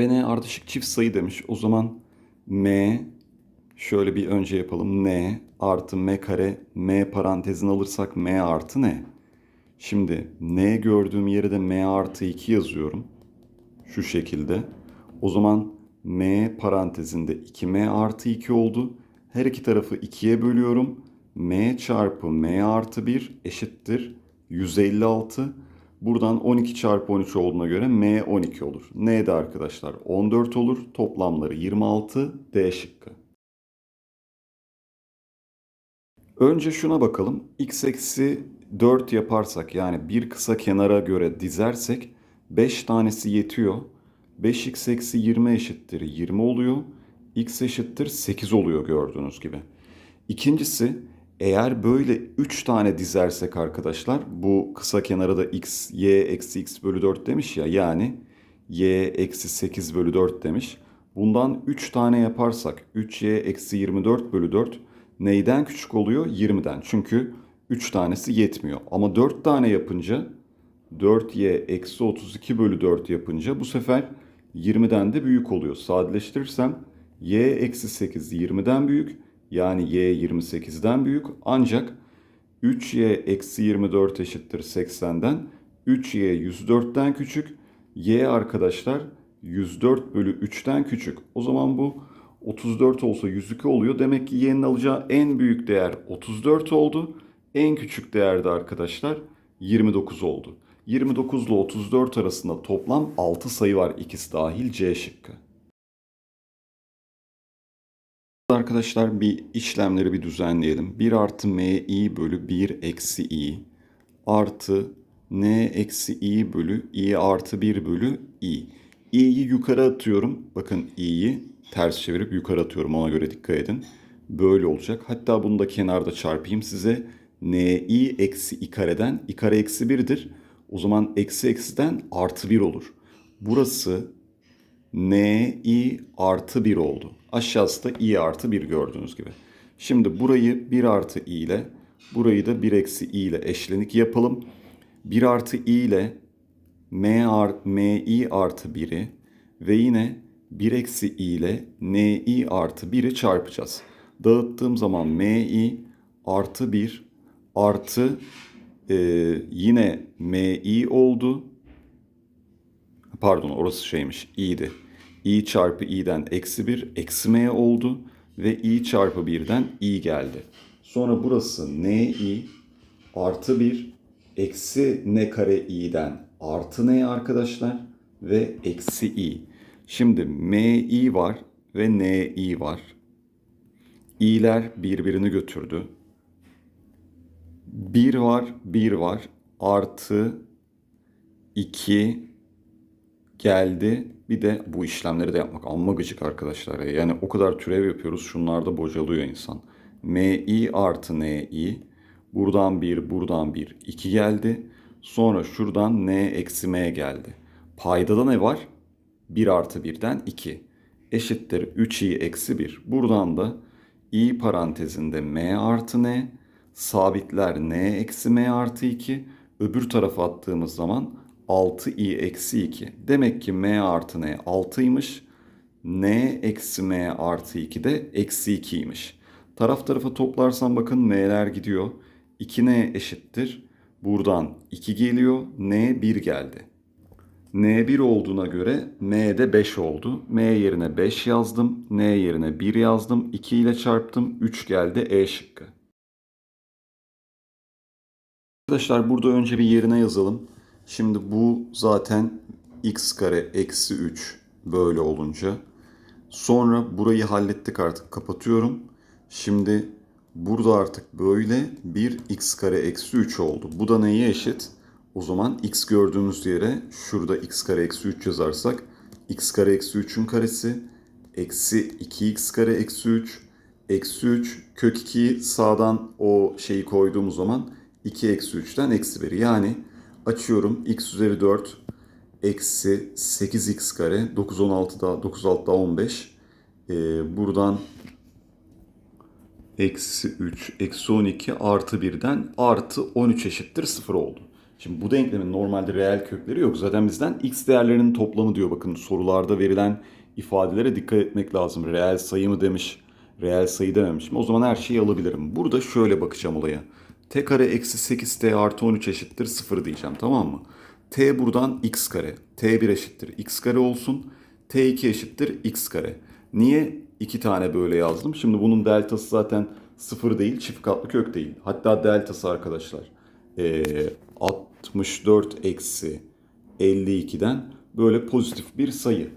n ardışık çift sayı demiş. O zaman m şöyle bir önce yapalım. n artı m kare m parantezini alırsak m artı n. Şimdi n gördüğüm yere de m artı 2 yazıyorum. Şu şekilde. O zaman m parantezinde 2m artı 2 oldu. Her iki tarafı 2'ye bölüyorum. m çarpı m artı 1 eşittir 156. Buradan 12 çarpı 13 olduğuna göre m 12 olur. n de arkadaşlar 14 olur. Toplamları 26 D şıkkı. Önce şuna bakalım. x eksi 4 yaparsak yani bir kısa kenara göre dizersek 5 tanesi yetiyor. 5x eksi 20 eşittir 20 oluyor. x eşittir 8 oluyor gördüğünüz gibi. İkincisi eğer böyle 3 tane dizersek arkadaşlar bu kısa kenara da x, y eksi x bölü 4 demiş ya yani y eksi 8 bölü 4 demiş. Bundan 3 tane yaparsak 3y eksi 24 bölü 4 neyden küçük oluyor? 20'den. Çünkü 3 tanesi yetmiyor. Ama 4 tane yapınca 4y eksi 32 bölü 4 yapınca bu sefer 20'den de büyük oluyor. Sadeleştirirsem y eksi 8 20'den büyük yani y 28'den büyük ancak 3y eksi 24 eşittir 80'den 3y 104'ten küçük y arkadaşlar 104 bölü 3'ten küçük. O zaman bu 34 olsa 102 oluyor. Demek ki y'nin alacağı en büyük değer 34 oldu. En küçük değer de arkadaşlar 29 oldu. 29 ile 34 arasında toplam 6 sayı var ikisi dahil C şıkkı. Arkadaşlar bir işlemleri bir düzenleyelim. 1 artı mi bölü 1 eksi i artı n eksi i bölü i artı 1 bölü i. i'yi yukarı atıyorum. Bakın i'yi ters çevirip yukarı atıyorum ona göre dikkat edin. Böyle olacak. Hatta bunu da kenarda çarpayım size. ni eksi i kareden i kare eksi 1'dir. O zaman eksi eksiden artı 1 olur. Burası ni artı 1 oldu. Aşağısı da i artı 1 gördüğünüz gibi. Şimdi burayı 1 artı i ile burayı da 1 eksi i ile eşlenik yapalım. 1 artı i ile m art, mi artı 1'i ve yine 1 eksi i ile ni artı 1'i çarpacağız. Dağıttığım zaman mi artı 1 artı e, yine mi oldu. Pardon orası şeymiş i'di. İ çarpı i'den eksi 1 eksi m oldu ve i çarpı 1'den i geldi. Sonra burası ni artı 1 eksi n kare i'den artı n arkadaşlar ve eksi i. Şimdi mi var ve ni var. i'ler birbirini götürdü. 1 var, 1 var. Artı 2 geldi. Bir de bu işlemleri de yapmak amma gıcık arkadaşlar. Yani o kadar türev yapıyoruz. Şunlarda bocalıyor insan. mi artı ni. Buradan 1, buradan 1. 2 geldi. Sonra şuradan n eksi m geldi. Paydada ne var? 1 artı 1'den 2. Eşittir 3i eksi 1. Buradan da i parantezinde m artı n sabitler n eksi m artı 2 öbür tarafa attığımız zaman 6i eksi 2. Demek ki m artı n 6'ymış. n eksi m artı 2 de eksi 2'ymiş. Taraf tarafa toplarsam bakın m'ler gidiyor. 2n eşittir. Buradan 2 geliyor. n 1 geldi. n 1 olduğuna göre m de 5 oldu. m yerine 5 yazdım. n yerine 1 yazdım. 2 ile çarptım. 3 geldi. E şıkkı. Arkadaşlar burada önce bir yerine yazalım. Şimdi bu zaten x kare eksi 3 böyle olunca. Sonra burayı hallettik artık kapatıyorum. Şimdi burada artık böyle bir x kare eksi 3 oldu. Bu da neye eşit? O zaman x gördüğümüz yere şurada x kare eksi 3 yazarsak x kare eksi 3'ün karesi eksi 2x kare eksi 3 eksi 3 kök 2 sağdan o şeyi koyduğumuz zaman 2 eksi 3'ten eksi 1. Yani açıyorum x üzeri 4 eksi 8x kare 9 16 daha 9 6 daha 15. Ee, buradan eksi 3 eksi 12 artı 1'den artı 13 eşittir 0 oldu. Şimdi bu denklemin normalde reel kökleri yok. Zaten bizden x değerlerinin toplamı diyor. Bakın sorularda verilen ifadelere dikkat etmek lazım. Reel sayı mı demiş, reel sayı dememiş mi? O zaman her şeyi alabilirim. Burada şöyle bakacağım olaya. T kare eksi 8t artı 13 eşittir 0 diyeceğim tamam mı? t buradan x kare. t1 eşittir x kare olsun. t2 eşittir x kare. Niye iki tane böyle yazdım? Şimdi bunun deltası zaten 0 değil, çift katlı kök değil. Hatta deltası arkadaşlar ee, 64 eksi 52'den böyle pozitif bir sayı.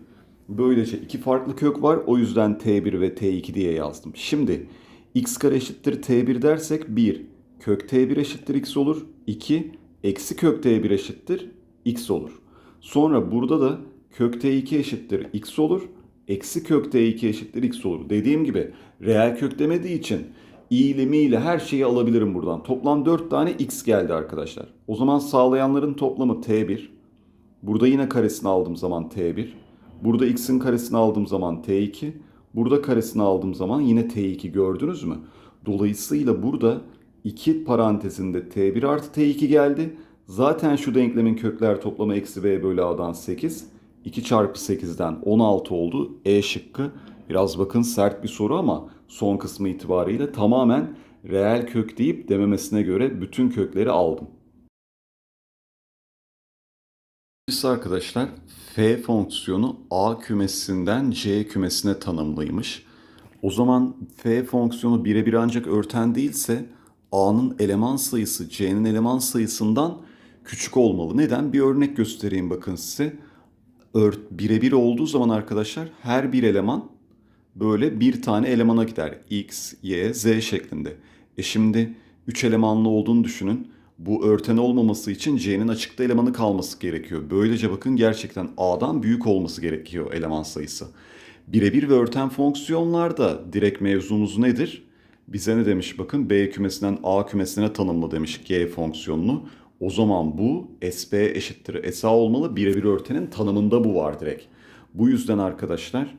Böylece iki farklı kök var. O yüzden t1 ve t2 diye yazdım. Şimdi x kare eşittir t1 dersek 1 kök t1 eşittir x olur. 2 eksi kök t1 eşittir x olur. Sonra burada da kök t2 eşittir x olur. Eksi kök t2 eşittir x olur. Dediğim gibi reel kök demediği için i ile mi ile her şeyi alabilirim buradan. Toplam 4 tane x geldi arkadaşlar. O zaman sağlayanların toplamı t1. Burada yine karesini aldığım zaman t1. Burada x'in karesini aldığım zaman t2. Burada karesini aldığım zaman yine t2 gördünüz mü? Dolayısıyla burada 2 parantezinde t1 artı t2 geldi. Zaten şu denklemin kökler toplamı eksi b bölü a'dan 8. 2 çarpı 8'den 16 oldu. E şıkkı biraz bakın sert bir soru ama son kısmı itibariyle tamamen reel kök deyip dememesine göre bütün kökleri aldım. Birincisi arkadaşlar f fonksiyonu a kümesinden c kümesine tanımlıymış. O zaman f fonksiyonu birebir ancak örten değilse a'nın eleman sayısı c'nin eleman sayısından küçük olmalı. Neden? Bir örnek göstereyim bakın size. Birebir olduğu zaman arkadaşlar her bir eleman böyle bir tane elemana gider. X, Y, Z şeklinde. E şimdi 3 elemanlı olduğunu düşünün. Bu örten olmaması için C'nin açıkta elemanı kalması gerekiyor. Böylece bakın gerçekten A'dan büyük olması gerekiyor eleman sayısı. Birebir ve örten fonksiyonlarda direkt mevzumuz nedir? Bize ne demiş bakın B kümesinden A kümesine tanımla demiş G fonksiyonunu. O zaman bu SB eşittir SA olmalı. Birebir örtenin tanımında bu var direkt. Bu yüzden arkadaşlar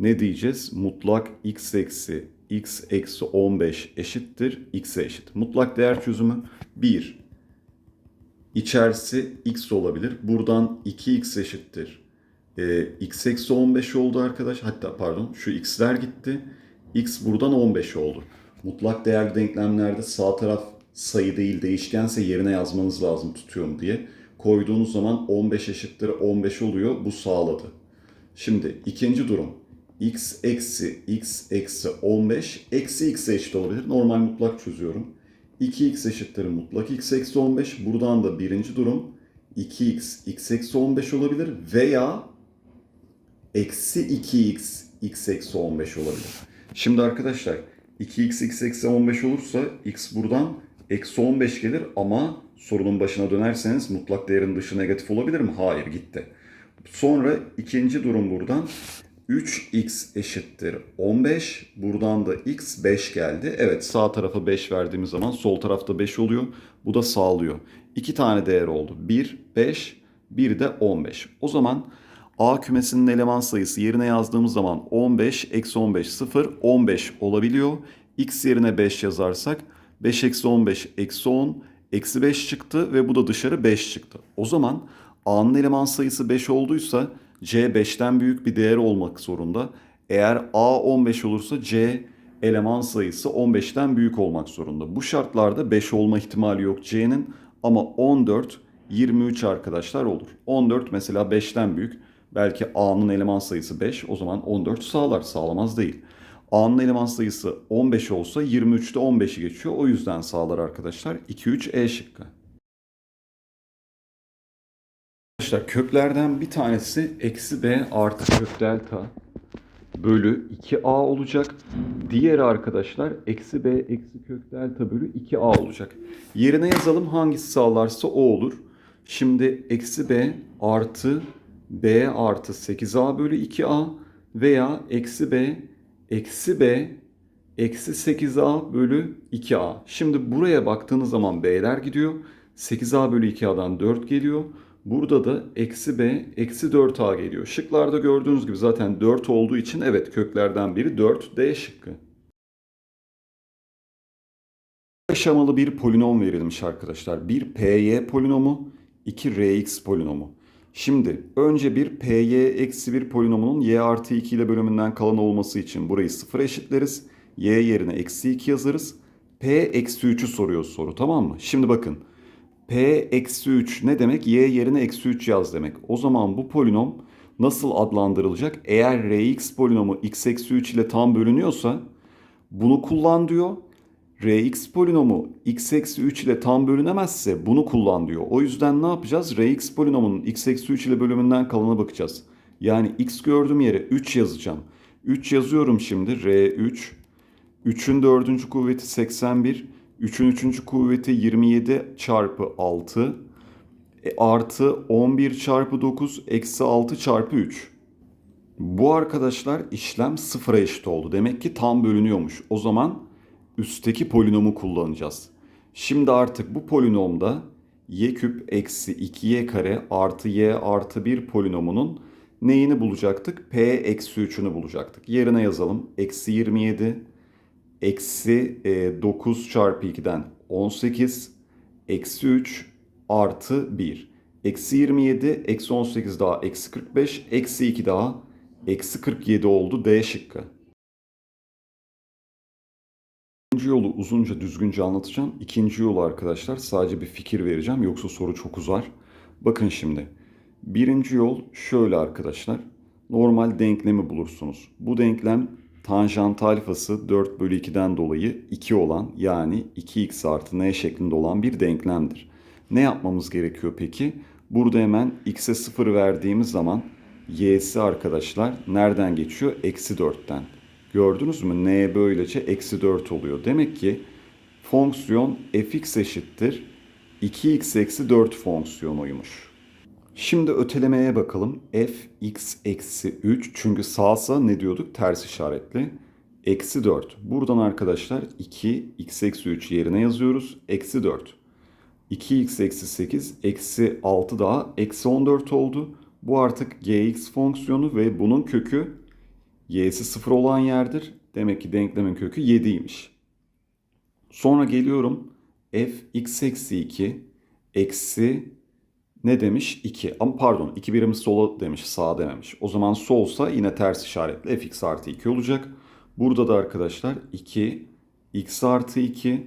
ne diyeceğiz? Mutlak x eksi x eksi 15 eşittir x'e eşit. Mutlak değer çözümü 1. İçerisi x olabilir. Buradan 2x eşittir. Ee, x eksi 15 oldu arkadaş. Hatta pardon şu x'ler gitti. x buradan 15 oldu. Mutlak değerli denklemlerde sağ taraf sayı değil değişkense yerine yazmanız lazım tutuyorum diye. Koyduğunuz zaman 15 eşittir 15 oluyor. Bu sağladı. Şimdi ikinci durum x eksi x eksi 15 eksi x'e eşit olabilir. Normal mutlak çözüyorum. 2x eşittir mutlak x eksi 15. Buradan da birinci durum 2x x eksi 15 olabilir veya eksi 2x x eksi 15 olabilir. Şimdi arkadaşlar 2x x eksi 15 olursa x buradan eksi 15 gelir ama sorunun başına dönerseniz mutlak değerin dışı negatif olabilir mi? Hayır gitti. Sonra ikinci durum buradan 3x eşittir 15. Buradan da x 5 geldi. Evet sağ tarafa 5 verdiğimiz zaman sol tarafta 5 oluyor. Bu da sağlıyor. İki tane değer oldu. 1, 5, bir de 15. O zaman A kümesinin eleman sayısı yerine yazdığımız zaman 15, eksi 15, 0, 15 olabiliyor. X yerine 5 yazarsak 5 eksi 15, eksi 10, eksi 5 çıktı ve bu da dışarı 5 çıktı. O zaman A'nın eleman sayısı 5 olduysa C 5'ten büyük bir değer olmak zorunda. Eğer A 15 olursa C eleman sayısı 15'ten büyük olmak zorunda. Bu şartlarda 5 olma ihtimali yok C'nin ama 14, 23 arkadaşlar olur. 14 mesela 5'ten büyük. Belki A'nın eleman sayısı 5 o zaman 14 sağlar sağlamaz değil. A'nın eleman sayısı 15 olsa 23'te 15'i geçiyor. O yüzden sağlar arkadaşlar. 2-3 E şıkkı. Arkadaşlar köklerden bir tanesi eksi b artı kök delta bölü 2a olacak. Diğeri arkadaşlar eksi b eksi kök delta bölü 2a olacak. Yerine yazalım hangisi sağlarsa o olur. Şimdi eksi b artı b artı 8a bölü 2a veya eksi b eksi b eksi 8a bölü 2a. Şimdi buraya baktığınız zaman b'ler gidiyor. 8a bölü 2a'dan 4 geliyor. Burada da eksi b eksi 4a geliyor. Şıklarda gördüğünüz gibi zaten 4 olduğu için evet köklerden biri 4 D şıkkı. aşamalı bir polinom verilmiş arkadaşlar. Bir py polinomu, iki rx polinomu. Şimdi önce bir py eksi bir polinomunun y artı 2 ile bölümünden kalan olması için burayı sıfıra eşitleriz. y yerine eksi 2 yazarız. p eksi 3'ü soruyor soru tamam mı? Şimdi bakın p eksi 3 ne demek? y yerine eksi 3 yaz demek. O zaman bu polinom nasıl adlandırılacak? Eğer rx polinomu x eksi 3 ile tam bölünüyorsa bunu kullan diyor. Rx polinomu x eksi 3 ile tam bölünemezse bunu kullan diyor. O yüzden ne yapacağız? Rx polinomunun x eksi 3 ile bölümünden kalana bakacağız. Yani x gördüğüm yere 3 yazacağım. 3 yazıyorum şimdi. R3. 3'ün 4. kuvveti 81. 3'ün 3. kuvveti 27 çarpı 6. E, artı 11 çarpı 9 eksi 6 çarpı 3. Bu arkadaşlar işlem sıfıra eşit oldu. Demek ki tam bölünüyormuş. O zaman üstteki polinomu kullanacağız. Şimdi artık bu polinomda y küp eksi 2y kare artı y artı 1 polinomunun neyini bulacaktık? p eksi 3'ünü bulacaktık. Yerine yazalım. Eksi 27 eksi 9 çarpı 2'den 18 eksi 3 artı 1. Eksi 27 eksi 18 daha eksi 45 eksi 2 daha eksi 47 oldu D şıkkı. Yolu uzunca düzgünce anlatacağım. İkinci yolu arkadaşlar sadece bir fikir vereceğim yoksa soru çok uzar. Bakın şimdi. Birinci yol şöyle arkadaşlar. Normal denklemi bulursunuz. Bu denklem tanjant alfası 4 bölü 2'den dolayı 2 olan yani 2x artı n şeklinde olan bir denklemdir. Ne yapmamız gerekiyor peki? Burada hemen x'e 0 verdiğimiz zaman y'si arkadaşlar nereden geçiyor? Eksi 4'ten. Gördünüz mü? n böylece eksi 4 oluyor. Demek ki fonksiyon fx eşittir 2x eksi 4 fonksiyonuymuş. Şimdi ötelemeye bakalım. f x eksi 3 çünkü sağsa ne diyorduk? Ters işaretli. Eksi 4. Buradan arkadaşlar 2 x eksi 3 yerine yazıyoruz. Eksi 4. 2x eksi 8 eksi 6 daha eksi 14 oldu. Bu artık gx fonksiyonu ve bunun kökü y'si 0 olan yerdir. Demek ki denklemin kökü 7'ymiş. Sonra geliyorum f x eksi 2 eksi ne demiş? 2. Ama pardon 2 birimi sola demiş sağ dememiş. O zaman solsa yine ters işaretli fx artı 2 olacak. Burada da arkadaşlar 2 x artı 2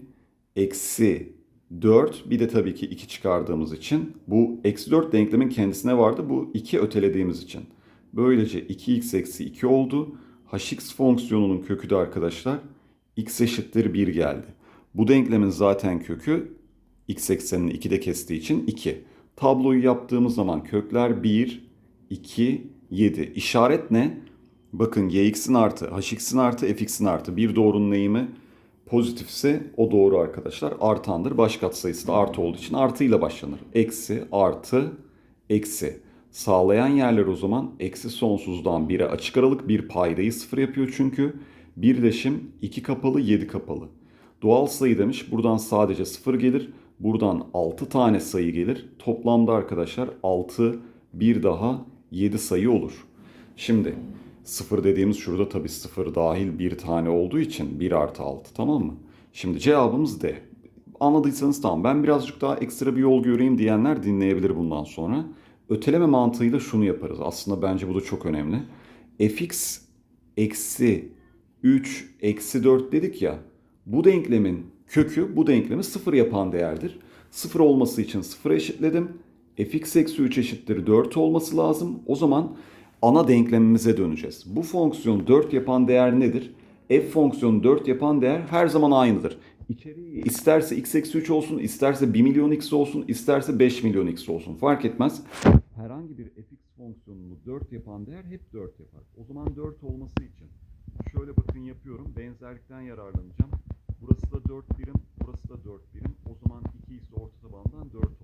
eksi 4 bir de tabii ki 2 çıkardığımız için bu eksi 4 denklemin kendisine vardı. Bu 2 ötelediğimiz için. Böylece 2x eksi 2 oldu. hx fonksiyonunun kökü de arkadaşlar x eşittir 1 geldi. Bu denklemin zaten kökü x eksenini 2'de kestiği için 2. Tabloyu yaptığımız zaman kökler 1, 2, 7. İşaret ne? Bakın gx'in artı, hx'in artı, fx'in artı. Bir doğrunun eğimi pozitifse o doğru arkadaşlar. Artandır. Baş katsayısı da artı olduğu için artıyla başlanır. Eksi, artı, eksi. Sağlayan yerler o zaman eksi sonsuzdan 1'e açık aralık bir paydayı sıfır yapıyor çünkü. Birleşim 2 kapalı 7 kapalı. Doğal sayı demiş buradan sadece 0 gelir. Buradan 6 tane sayı gelir. Toplamda arkadaşlar 6 bir daha 7 sayı olur. Şimdi 0 dediğimiz şurada tabi 0 dahil bir tane olduğu için 1 artı 6 tamam mı? Şimdi cevabımız D. Anladıysanız tamam ben birazcık daha ekstra bir yol göreyim diyenler dinleyebilir bundan sonra. Öteleme mantığıyla şunu yaparız. Aslında bence bu da çok önemli. fx eksi 3 eksi 4 dedik ya. Bu denklemin kökü bu denklemi 0 yapan değerdir. 0 olması için 0'a eşitledim. fx eksi 3 eşittir 4 olması lazım. O zaman ana denklemimize döneceğiz. Bu fonksiyon 4 yapan değer nedir? f fonksiyonu 4 yapan değer her zaman aynıdır. İçeriği isterse x eksi 3 olsun, isterse 1 milyon x olsun, isterse 5 milyon x olsun fark etmez. Herhangi bir fx fonksiyonunu 4 yapan değer hep 4 yapar. O zaman 4 olması için şöyle bakın yapıyorum. Benzerlikten yararlanacağım. Burası da 4 birim, burası da 4 birim. O zaman 2 ise orta tabandan 4 oldu.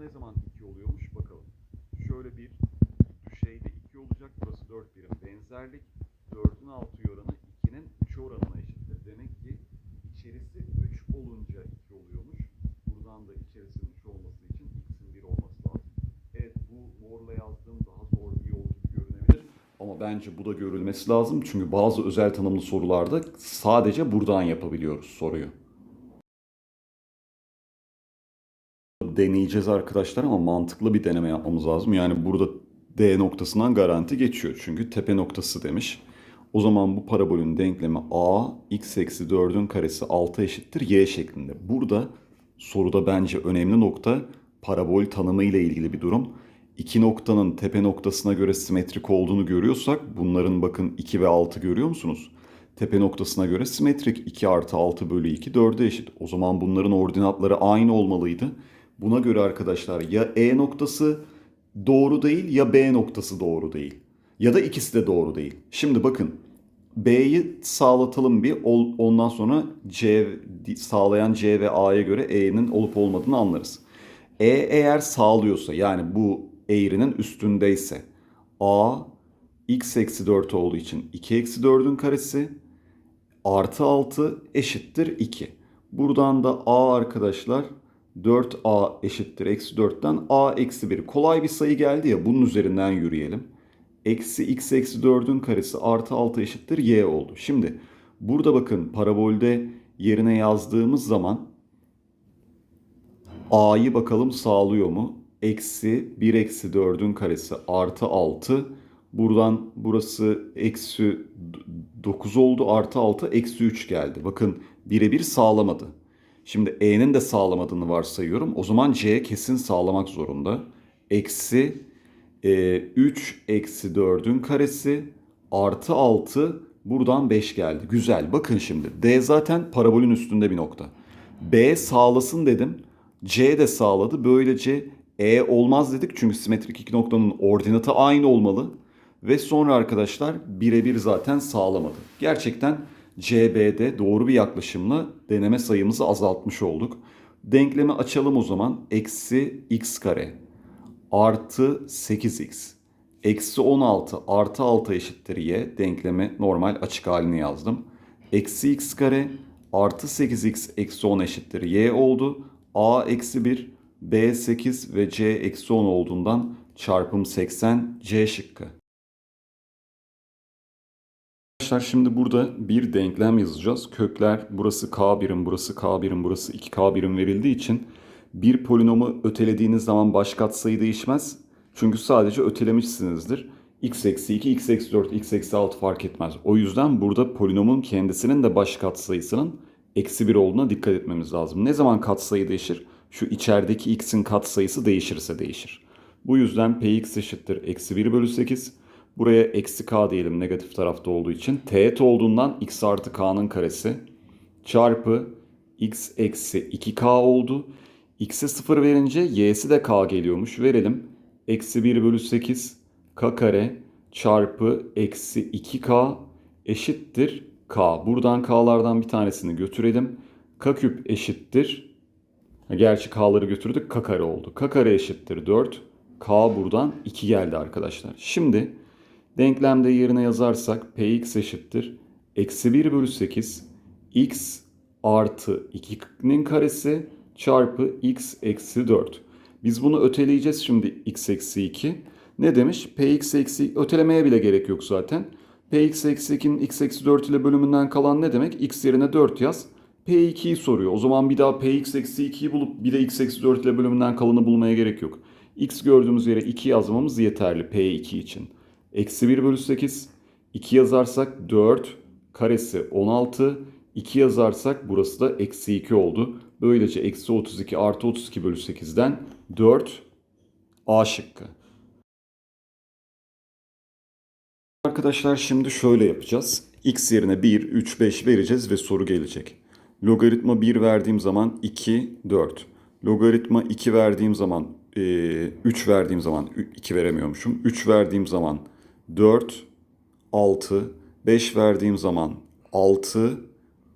Ne zaman 2 oluyormuş bakalım. Şöyle bir şeyde 2 olacak. Burası 4 birim benzerlik. 4'ün 6 oranı 2'nin 3 oranına eşittir. Demek ki içerisi 3 olunca 2 oluyormuş. Buradan da içerisinin 3 olması için x'in 1 olması lazım. Evet bu morla yazdığım daha zor bir yol gibi görünebilir. Ama bence bu da görülmesi lazım. Çünkü bazı özel tanımlı sorularda sadece buradan yapabiliyoruz soruyu. Deneyeceğiz arkadaşlar ama mantıklı bir deneme yapmamız lazım. Yani burada D noktasından garanti geçiyor. Çünkü tepe noktası demiş. O zaman bu parabolün denklemi a x eksi 4'ün karesi 6 eşittir y şeklinde. Burada soruda bence önemli nokta parabol tanımı ile ilgili bir durum. İki noktanın tepe noktasına göre simetrik olduğunu görüyorsak bunların bakın 2 ve 6 görüyor musunuz? Tepe noktasına göre simetrik 2 artı 6 bölü 2 4'e eşit. O zaman bunların ordinatları aynı olmalıydı. Buna göre arkadaşlar ya E noktası doğru değil ya B noktası doğru değil. Ya da ikisi de doğru değil. Şimdi bakın B'yi sağlatalım bir ondan sonra C sağlayan C ve A'ya göre E'nin olup olmadığını anlarız. E eğer sağlıyorsa yani bu eğrinin üstündeyse A x eksi 4 olduğu için 2 eksi 4'ün karesi artı 6 eşittir 2. Buradan da A arkadaşlar 4A eşittir eksi 4'ten A eksi 1. Kolay bir sayı geldi ya bunun üzerinden yürüyelim. Eksi x eksi 4'ün karesi artı 6 eşittir y oldu. Şimdi burada bakın parabolde yerine yazdığımız zaman A'yı bakalım sağlıyor mu? Eksi 1 eksi 4'ün karesi artı 6. Buradan burası eksi 9 oldu artı 6 eksi 3 geldi. Bakın birebir sağlamadı. Şimdi E'nin de sağlamadığını varsayıyorum. O zaman C kesin sağlamak zorunda. Eksi e, 3 eksi 4'ün karesi artı 6 buradan 5 geldi. Güzel. Bakın şimdi D zaten parabolün üstünde bir nokta. B sağlasın dedim. C de sağladı. Böylece E olmaz dedik. Çünkü simetrik iki noktanın ordinatı aynı olmalı. Ve sonra arkadaşlar birebir zaten sağlamadı. Gerçekten CB'de doğru bir yaklaşımla deneme sayımızı azaltmış olduk. Denklemi açalım o zaman. Eksi x kare artı 8x eksi 16 artı 6 eşittir y. Denklemi normal açık halini yazdım. Eksi x kare artı 8x eksi 10 eşittir y oldu. a eksi 1 b 8 ve c eksi 10 olduğundan çarpım 80 c şıkkı. Arkadaşlar şimdi burada bir denklem yazacağız. Kökler burası k birim, burası k birim, burası 2k birim verildiği için bir polinomu ötelediğiniz zaman baş katsayı değişmez. Çünkü sadece ötelemişsinizdir. x eksi 2, x eksi 4, x eksi 6 fark etmez. O yüzden burada polinomun kendisinin de baş katsayısının eksi 1 olduğuna dikkat etmemiz lazım. Ne zaman katsayı değişir? Şu içerideki x'in katsayısı değişirse değişir. Bu yüzden px eşittir eksi 1 bölü 8. Buraya eksi k diyelim negatif tarafta olduğu için. teğet olduğundan x artı k'nın karesi çarpı x eksi 2k oldu. x'e 0 verince y'si de k geliyormuş. Verelim. Eksi 1 bölü 8 k kare çarpı eksi 2k eşittir k. Buradan k'lardan bir tanesini götürelim. k küp eşittir. Gerçi k'ları götürdük k kare oldu. k kare eşittir 4. k buradan 2 geldi arkadaşlar. Şimdi denklemde yerine yazarsak px eşittir. Eksi 1 bölü 8 x artı 2'nin karesi çarpı x eksi 4. Biz bunu öteleyeceğiz şimdi x eksi 2. Ne demiş? px eksi ötelemeye bile gerek yok zaten. px eksi 2'nin x eksi 4 ile bölümünden kalan ne demek? x yerine 4 yaz. p2'yi soruyor. O zaman bir daha px eksi 2'yi bulup bir de x eksi 4 ile bölümünden kalanı bulmaya gerek yok. x gördüğümüz yere 2 yazmamız yeterli p2 için. Eksi 1 bölü 8. 2 yazarsak 4 karesi 16. 2 yazarsak burası da eksi 2 oldu. Böylece eksi 32 artı 32 bölü 8'den 4 A şıkkı. Arkadaşlar şimdi şöyle yapacağız. X yerine 1, 3, 5 vereceğiz ve soru gelecek. Logaritma 1 verdiğim zaman 2, 4. Logaritma 2 verdiğim zaman 3 verdiğim zaman 2 veremiyormuşum. 3 verdiğim zaman 4, 6, 5 verdiğim zaman 6,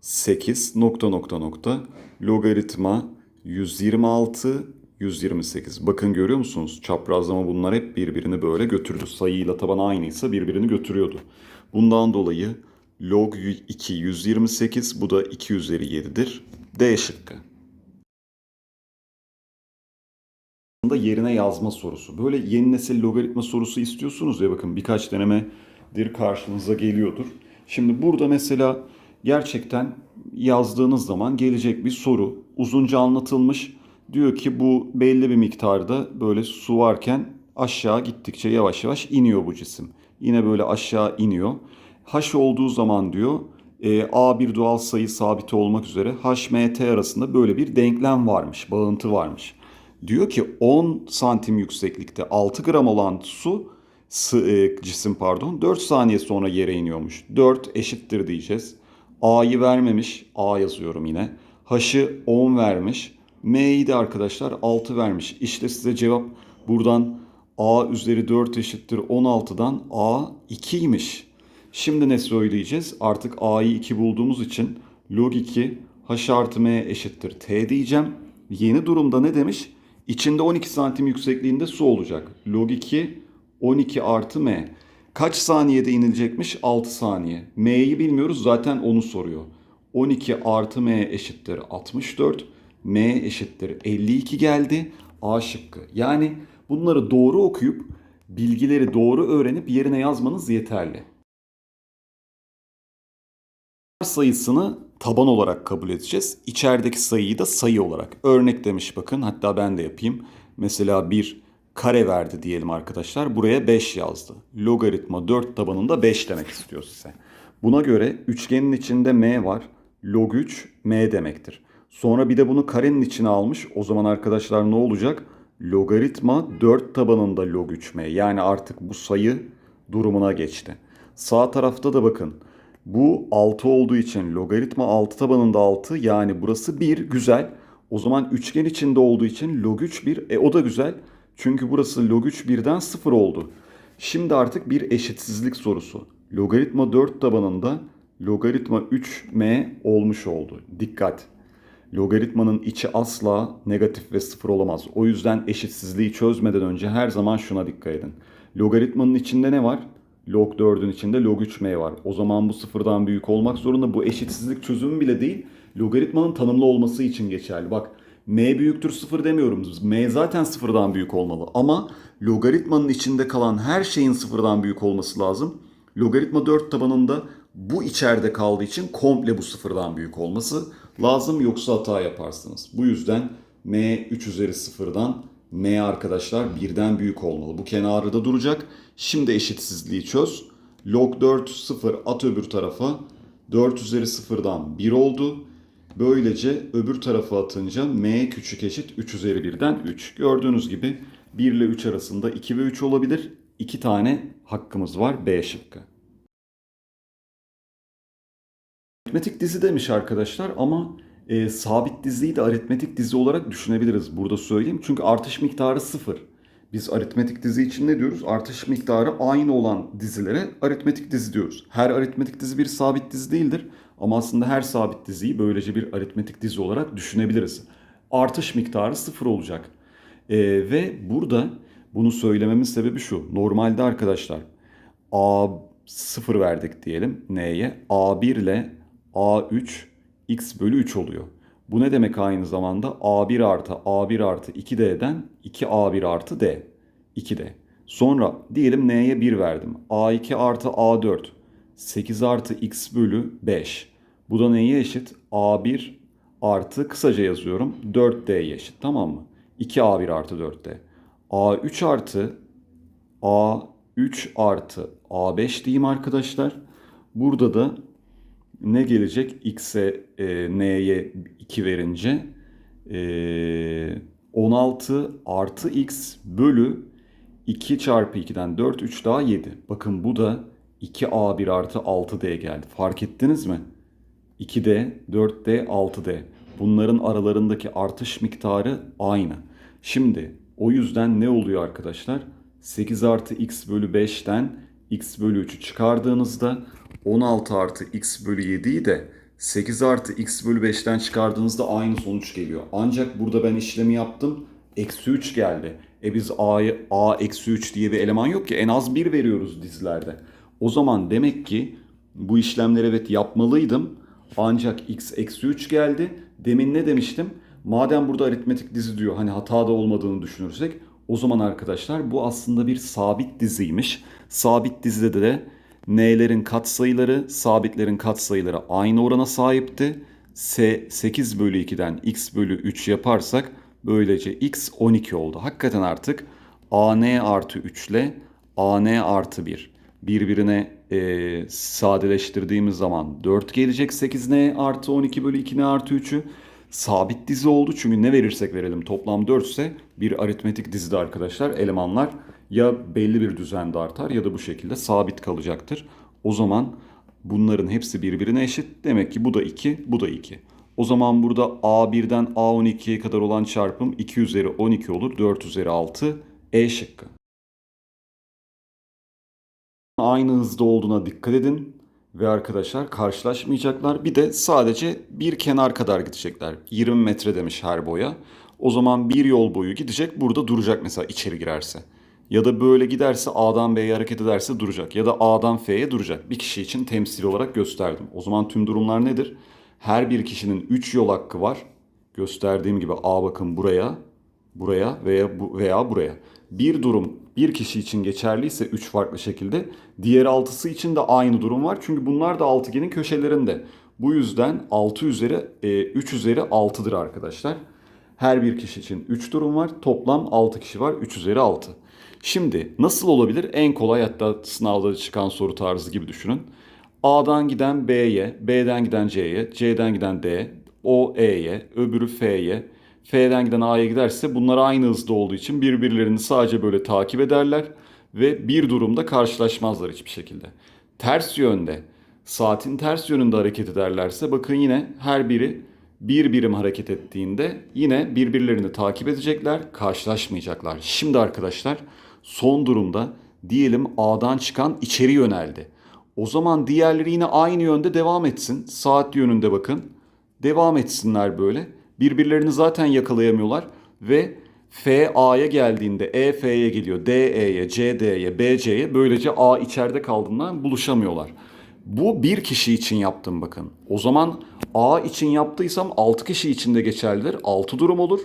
8 nokta nokta nokta logaritma 126 128. Bakın görüyor musunuz? Çaprazlama bunlar hep birbirini böyle götürdü. Sayıyla taban aynıysa birbirini götürüyordu. Bundan dolayı log 2 128 bu da 2 üzeri 7'dir. D şıkkı. Yerine yazma sorusu. Böyle yeni nesil logaritma sorusu istiyorsunuz ya bakın birkaç deneme dir karşınıza geliyordur. Şimdi burada mesela gerçekten yazdığınız zaman gelecek bir soru uzunca anlatılmış. Diyor ki bu belli bir miktarda böyle su varken aşağı gittikçe yavaş yavaş iniyor bu cisim. Yine böyle aşağı iniyor. H olduğu zaman diyor e, A bir doğal sayı sabiti olmak üzere H, M, T arasında böyle bir denklem varmış, bağıntı varmış. Diyor ki 10 santim yükseklikte 6 gram olan su e, cisim pardon 4 saniye sonra yere iniyormuş. 4 eşittir diyeceğiz. A'yı vermemiş. A yazıyorum yine. H'ı 10 vermiş. M'yi de arkadaşlar 6 vermiş. İşte size cevap buradan A üzeri 4 eşittir 16'dan A 2'ymiş. Şimdi ne söyleyeceğiz? Artık A'yı 2 bulduğumuz için log 2 H artı M eşittir T diyeceğim. Yeni durumda ne demiş? İçinde 12 santim yüksekliğinde su olacak. Log 2 12 artı M. Kaç saniyede inilecekmiş? 6 saniye. M'yi bilmiyoruz zaten onu soruyor. 12 artı M eşittir 64. M eşittir 52 geldi. A şıkkı. Yani bunları doğru okuyup bilgileri doğru öğrenip yerine yazmanız yeterli. sayısını taban olarak kabul edeceğiz. İçerideki sayıyı da sayı olarak. Örnek demiş bakın hatta ben de yapayım. Mesela bir kare verdi diyelim arkadaşlar. Buraya 5 yazdı. Logaritma 4 tabanında 5 demek istiyor size. Buna göre üçgenin içinde m var. Log 3 m demektir. Sonra bir de bunu karenin içine almış. O zaman arkadaşlar ne olacak? Logaritma 4 tabanında log 3m. Yani artık bu sayı durumuna geçti. Sağ tarafta da bakın. Bu 6 olduğu için logaritma 6 tabanında 6 yani burası 1 güzel. O zaman üçgen içinde olduğu için log 3 1 e o da güzel. Çünkü burası log 3 birden 0 oldu. Şimdi artık bir eşitsizlik sorusu. Logaritma 4 tabanında logaritma 3m olmuş oldu. Dikkat! Logaritmanın içi asla negatif ve sıfır olamaz. O yüzden eşitsizliği çözmeden önce her zaman şuna dikkat edin. Logaritmanın içinde ne var? Log 4'ün içinde log 3m var. O zaman bu sıfırdan büyük olmak zorunda. Bu eşitsizlik çözümü bile değil. Logaritmanın tanımlı olması için geçerli. Bak m büyüktür 0 demiyorum. m zaten sıfırdan büyük olmalı. Ama logaritmanın içinde kalan her şeyin sıfırdan büyük olması lazım. Logaritma 4 tabanında bu içeride kaldığı için komple bu sıfırdan büyük olması lazım. Yoksa hata yaparsınız. Bu yüzden m 3 üzeri sıfırdan m arkadaşlar birden büyük olmalı. Bu kenarda duracak. Şimdi eşitsizliği çöz. Log 4 0 at öbür tarafa. 4 üzeri sıfırdan 1 oldu. Böylece öbür tarafa atınca m küçük eşit 3 üzeri 1'den 3. Gördüğünüz gibi 1 ile 3 arasında 2 ve 3 olabilir. 2 tane hakkımız var B şıkkı. Aritmetik dizi demiş arkadaşlar ama e, sabit diziyi de aritmetik dizi olarak düşünebiliriz. Burada söyleyeyim. Çünkü artış miktarı 0. Biz aritmetik dizi için ne diyoruz? Artış miktarı aynı olan dizilere aritmetik dizi diyoruz. Her aritmetik dizi bir sabit dizi değildir. Ama aslında her sabit diziyi böylece bir aritmetik dizi olarak düşünebiliriz. Artış miktarı sıfır olacak. Ee, ve burada bunu söylememin sebebi şu. Normalde arkadaşlar A 0 verdik diyelim N'ye. A1 ile A3 x bölü 3 oluyor. Bu ne demek aynı zamanda? A1 artı A1 artı 2D'den 2A1 artı D. 2D. Sonra diyelim N'ye 1 verdim. A2 artı A4 8 artı x bölü 5. Bu da neye eşit? A1 artı kısaca yazıyorum 4D'ye eşit tamam mı? 2A1 artı 4D. A3 artı A3 artı A5 diyeyim arkadaşlar. Burada da ne gelecek? X'e e, N'ye 2 verince e, 16 artı X bölü 2 çarpı 2'den 4 3 daha 7. Bakın bu da 2A1 artı 6D geldi. Fark ettiniz mi? 2D, 4D, 6D. Bunların aralarındaki artış miktarı aynı. Şimdi o yüzden ne oluyor arkadaşlar? 8 artı x bölü 5'ten x bölü 3'ü çıkardığınızda 16 artı x bölü 7'yi de 8 artı x bölü 5'ten çıkardığınızda aynı sonuç geliyor. Ancak burada ben işlemi yaptım. Eksi 3 geldi. E biz a'yı a eksi 3 diye bir eleman yok ki en az 1 veriyoruz dizilerde. O zaman demek ki bu işlemleri evet yapmalıydım. Ancak x eksi 3 geldi. Demin ne demiştim? Madem burada aritmetik dizi diyor hani hata da olmadığını düşünürsek o zaman arkadaşlar bu aslında bir sabit diziymiş. Sabit dizide de N'lerin katsayıları, sabitlerin katsayıları aynı orana sahipti. S 8 bölü 2'den x bölü 3 yaparsak böylece x 12 oldu. Hakikaten artık an artı 3 ile an artı 1 birbirine e, sadeleştirdiğimiz zaman 4 gelecek 8n artı 12 bölü 2n artı 3'ü sabit dizi oldu. Çünkü ne verirsek verelim toplam 4 ise bir aritmetik dizide arkadaşlar elemanlar ya belli bir düzende artar ya da bu şekilde sabit kalacaktır. O zaman bunların hepsi birbirine eşit. Demek ki bu da 2, bu da 2. O zaman burada A1'den A12'ye kadar olan çarpım 2 üzeri 12 olur. 4 üzeri 6 E şıkkı. Aynı hızda olduğuna dikkat edin ve arkadaşlar karşılaşmayacaklar. Bir de sadece bir kenar kadar gidecekler. 20 metre demiş her boya. O zaman bir yol boyu gidecek burada duracak mesela içeri girerse. Ya da böyle giderse A'dan B'ye hareket ederse duracak. Ya da A'dan F'ye duracak. Bir kişi için temsil olarak gösterdim. O zaman tüm durumlar nedir? Her bir kişinin 3 yol hakkı var. Gösterdiğim gibi A bakın buraya, buraya veya bu veya buraya. Bir durum bir kişi için geçerliyse 3 farklı şekilde diğer altısı için de aynı durum var. Çünkü bunlar da altıgenin köşelerinde. Bu yüzden 6 üzeri e, 3 üzeri 6'dır arkadaşlar. Her bir kişi için 3 durum var. Toplam 6 kişi var. 3 üzeri 6. Şimdi nasıl olabilir? En kolay hatta sınavda çıkan soru tarzı gibi düşünün. A'dan giden B'ye, B'den giden C'ye, C'den giden D, O E'ye, öbürü F'ye, F'den giden A'ya giderse bunlar aynı hızda olduğu için birbirlerini sadece böyle takip ederler ve bir durumda karşılaşmazlar hiçbir şekilde. Ters yönde, saatin ters yönünde hareket ederlerse bakın yine her biri bir birim hareket ettiğinde yine birbirlerini takip edecekler, karşılaşmayacaklar. Şimdi arkadaşlar son durumda diyelim A'dan çıkan içeri yöneldi. O zaman diğerleri yine aynı yönde devam etsin. Saat yönünde bakın. Devam etsinler böyle. Birbirlerini zaten yakalayamıyorlar ve F A'ya geldiğinde E F'ye geliyor, D E'ye, C D'ye, B C'ye böylece A içeride kaldığından buluşamıyorlar. Bu bir kişi için yaptım bakın. O zaman A için yaptıysam 6 kişi için de geçerlidir. 6 durum olur.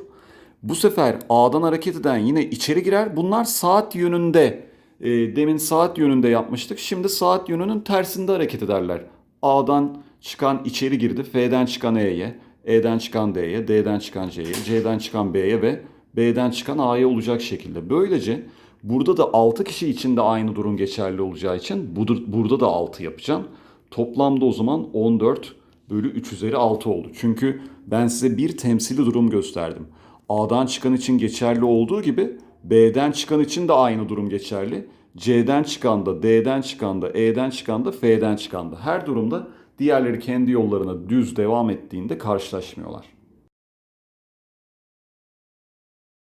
Bu sefer A'dan hareket eden yine içeri girer. Bunlar saat yönünde. E, demin saat yönünde yapmıştık. Şimdi saat yönünün tersinde hareket ederler. A'dan çıkan içeri girdi. F'den çıkan E'ye. E'den çıkan D'ye. D'den çıkan C'ye. C'den çıkan B'ye ve B'den çıkan A'ya olacak şekilde. Böylece burada da 6 kişi için de aynı durum geçerli olacağı için burada da 6 yapacağım. Toplamda o zaman 14 bölü 3 üzeri 6 oldu. Çünkü ben size bir temsili durum gösterdim. A'dan çıkan için geçerli olduğu gibi B'den çıkan için de aynı durum geçerli. C'den çıkan da, D'den çıkan da, E'den çıkan da, F'den çıkan da. Her durumda diğerleri kendi yollarına düz devam ettiğinde karşılaşmıyorlar.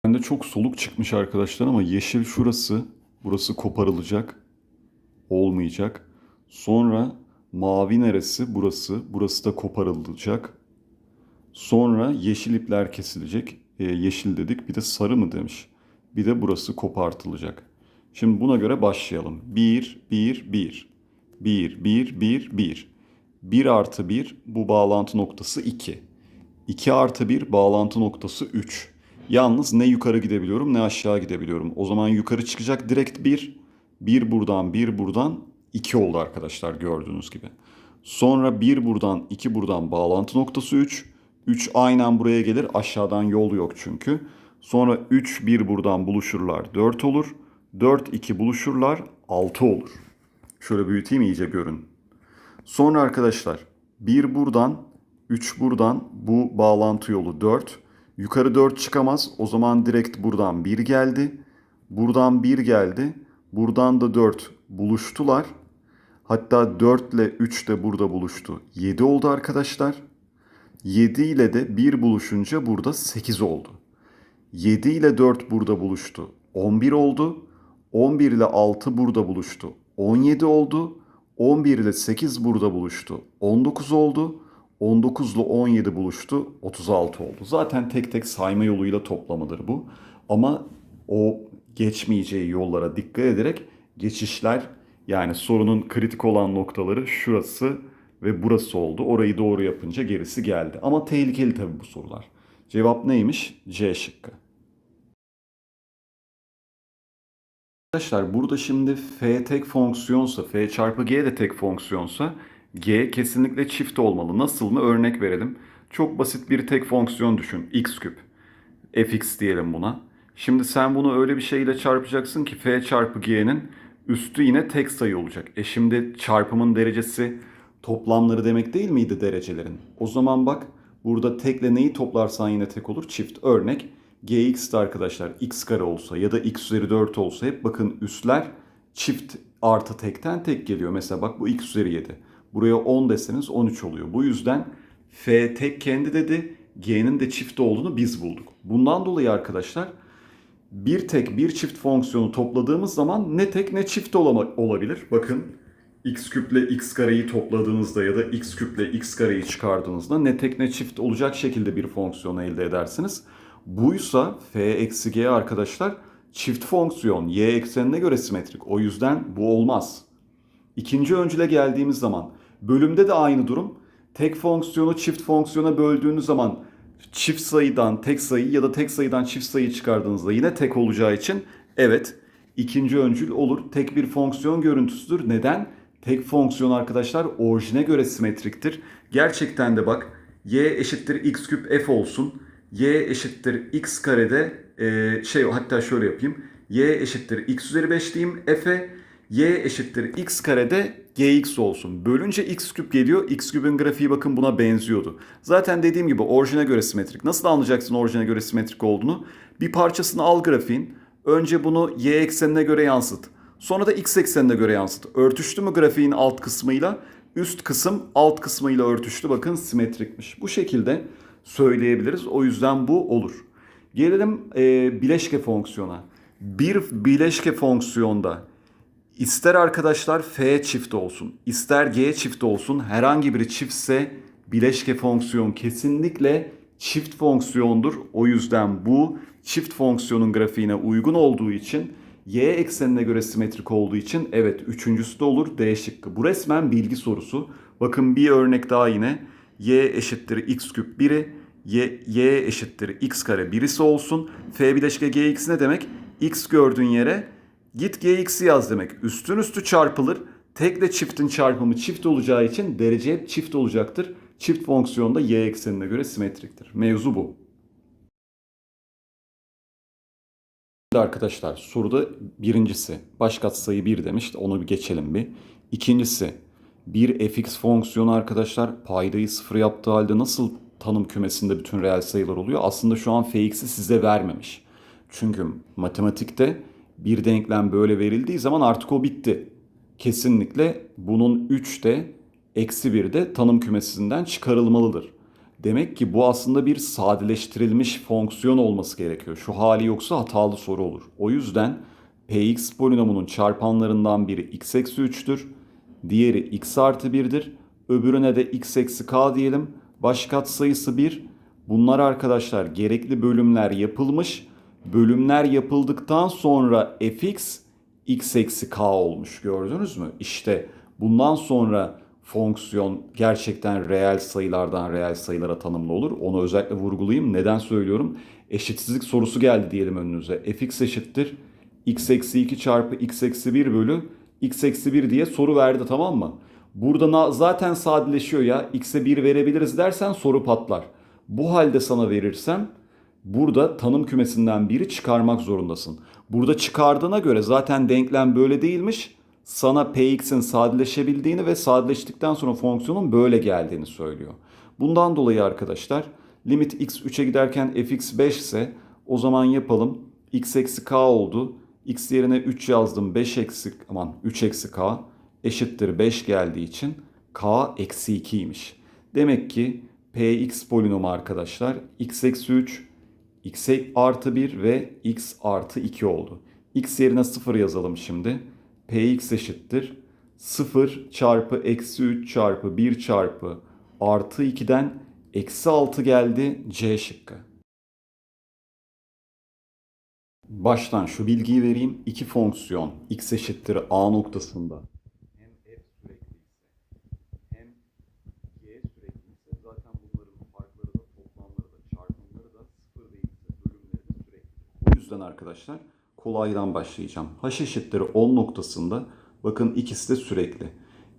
Bende çok soluk çıkmış arkadaşlar ama yeşil şurası, burası koparılacak, olmayacak. Sonra mavi neresi? Burası, burası da koparılacak. Sonra yeşil ipler kesilecek. E, yeşil dedik, bir de sarı mı demiş. Bir de burası kopartılacak. Şimdi buna göre başlayalım. 1, 1, 1. 1, 1, 1, 1. 1 artı 1 bu bağlantı noktası 2. 2 artı 1 bağlantı noktası 3. Yalnız ne yukarı gidebiliyorum ne aşağı gidebiliyorum. O zaman yukarı çıkacak direkt 1. 1 buradan 1 buradan 2 oldu arkadaşlar gördüğünüz gibi. Sonra 1 buradan 2 buradan bağlantı noktası 3. 3 aynen buraya gelir aşağıdan yol yok çünkü. Sonra 3 1 buradan buluşurlar 4 olur. 4 2 buluşurlar 6 olur. Şöyle büyüteyim iyice görün. Sonra arkadaşlar 1 buradan 3 buradan bu bağlantı yolu 4. Yukarı 4 çıkamaz. O zaman direkt buradan 1 geldi. Buradan 1 geldi. Buradan da 4 buluştular. Hatta 4 ile 3 de burada buluştu. 7 oldu arkadaşlar. 7 ile de 1 buluşunca burada 8 oldu. 7 ile 4 burada buluştu. 11 oldu. 11 ile 6 burada buluştu. 17 oldu. 11 ile 8 burada buluştu. 19 oldu. 19 ile 17 buluştu. 36 oldu. Zaten tek tek sayma yoluyla toplamadır bu. Ama o geçmeyeceği yollara dikkat ederek geçişler yani sorunun kritik olan noktaları şurası ve burası oldu. Orayı doğru yapınca gerisi geldi. Ama tehlikeli tabii bu sorular. Cevap neymiş? C şıkkı. Arkadaşlar burada şimdi f tek fonksiyonsa, f çarpı g de tek fonksiyonsa g kesinlikle çift olmalı. Nasıl mı? Örnek verelim. Çok basit bir tek fonksiyon düşün. x küp. fx diyelim buna. Şimdi sen bunu öyle bir şeyle çarpacaksın ki f çarpı g'nin üstü yine tek sayı olacak. E şimdi çarpımın derecesi toplamları demek değil miydi derecelerin? O zaman bak burada tekle neyi toplarsan yine tek olur. Çift. Örnek gx'te arkadaşlar x kare olsa ya da x üzeri 4 olsa hep bakın üstler çift artı tekten tek geliyor. Mesela bak bu x üzeri 7. Buraya 10 deseniz 13 oluyor. Bu yüzden f tek kendi dedi. G'nin de çift olduğunu biz bulduk. Bundan dolayı arkadaşlar bir tek bir çift fonksiyonu topladığımız zaman ne tek ne çift olabilir. Bakın x küple x kareyi topladığınızda ya da x küple x kareyi çıkardığınızda ne tek ne çift olacak şekilde bir fonksiyon elde edersiniz. Buysa f eksi g arkadaşlar çift fonksiyon y eksenine göre simetrik. O yüzden bu olmaz. İkinci öncüle geldiğimiz zaman bölümde de aynı durum. Tek fonksiyonu çift fonksiyona böldüğünüz zaman çift sayıdan tek sayı ya da tek sayıdan çift sayı çıkardığınızda yine tek olacağı için evet ikinci öncül olur. Tek bir fonksiyon görüntüsüdür. Neden? Tek fonksiyon arkadaşlar orijine göre simetriktir. Gerçekten de bak y eşittir x küp f olsun. Y eşittir x karede e, şey hatta şöyle yapayım. y eşittir x üzeri 5 diyeyim f'e y eşittir x karede gx olsun. Bölünce x küp geliyor. x küpün grafiği bakın buna benziyordu. Zaten dediğim gibi orijine göre simetrik. Nasıl anlayacaksın orijine göre simetrik olduğunu? Bir parçasını al grafiğin. Önce bunu y eksenine göre yansıt. Sonra da x eksenine göre yansıt. Örtüştü mü grafiğin alt kısmıyla? Üst kısım alt kısmıyla örtüştü. Bakın simetrikmiş. Bu şekilde söyleyebiliriz. O yüzden bu olur. Gelelim e, bileşke fonksiyona. Bir bileşke fonksiyonda ister arkadaşlar f çift olsun, ister g çift olsun herhangi biri çiftse bileşke fonksiyon kesinlikle çift fonksiyondur. O yüzden bu çift fonksiyonun grafiğine uygun olduğu için y eksenine göre simetrik olduğu için evet üçüncüsü de olur D şıkkı. Bu resmen bilgi sorusu. Bakın bir örnek daha yine y eşittir x küp 1'i y, y eşittir x kare birisi olsun. F bileşke gx ne demek? x gördüğün yere git gx'i yaz demek. Üstün üstü çarpılır. Tekle çiftin çarpımı çift olacağı için derece hep çift olacaktır. Çift fonksiyonda y eksenine göre simetriktir. Mevzu bu. Arkadaşlar soruda birincisi baş katsayı 1 demiş. Onu bir geçelim bir. İkincisi bir fx fonksiyonu arkadaşlar paydayı sıfır yaptığı halde nasıl tanım kümesinde bütün reel sayılar oluyor? Aslında şu an fx'i size vermemiş. Çünkü matematikte bir denklem böyle verildiği zaman artık o bitti. Kesinlikle bunun 3 de eksi 1 de tanım kümesinden çıkarılmalıdır. Demek ki bu aslında bir sadeleştirilmiş fonksiyon olması gerekiyor. Şu hali yoksa hatalı soru olur. O yüzden px polinomunun çarpanlarından biri x eksi 3'tür. Diğeri x artı 1'dir. Öbürüne de x eksi k diyelim. Baş katsayısı 1. Bunlar arkadaşlar gerekli bölümler yapılmış. Bölümler yapıldıktan sonra fx x eksi k olmuş gördünüz mü? İşte bundan sonra fonksiyon gerçekten reel sayılardan reel sayılara tanımlı olur. Onu özellikle vurgulayayım. Neden söylüyorum? Eşitsizlik sorusu geldi diyelim önünüze. fx eşittir x eksi 2 çarpı x eksi 1 bölü x eksi 1 diye soru verdi tamam mı? Burada zaten sadeleşiyor ya x'e 1 verebiliriz dersen soru patlar. Bu halde sana verirsem burada tanım kümesinden biri çıkarmak zorundasın. Burada çıkardığına göre zaten denklem böyle değilmiş sana px'in sadeleşebildiğini ve sadeleştikten sonra fonksiyonun böyle geldiğini söylüyor. Bundan dolayı arkadaşlar limit x 3'e giderken fx 5 ise o zaman yapalım. x eksi k oldu. X yerine 3 yazdım. 5 eksi aman 3 eksi k eşittir 5 geldiği için k eksi 2'ymiş. Demek ki px polinomu arkadaşlar x eksi 3 x artı 1 ve x artı 2 oldu. x yerine 0 yazalım şimdi px eşittir 0 çarpı eksi 3 çarpı 1 çarpı artı 2'den eksi 6 geldi C şıkkı. Baştan şu bilgiyi vereyim. İki fonksiyon x eşittir a noktasında hem f sürekliyse hem g sürekliyse zaten bunların farkları da toplamları da çarpımları da sıfır değilse bölümleri de sürekli. O yüzden arkadaşlar kolaydan başlayacağım. H eşittir 10 noktasında bakın ikisi de sürekli.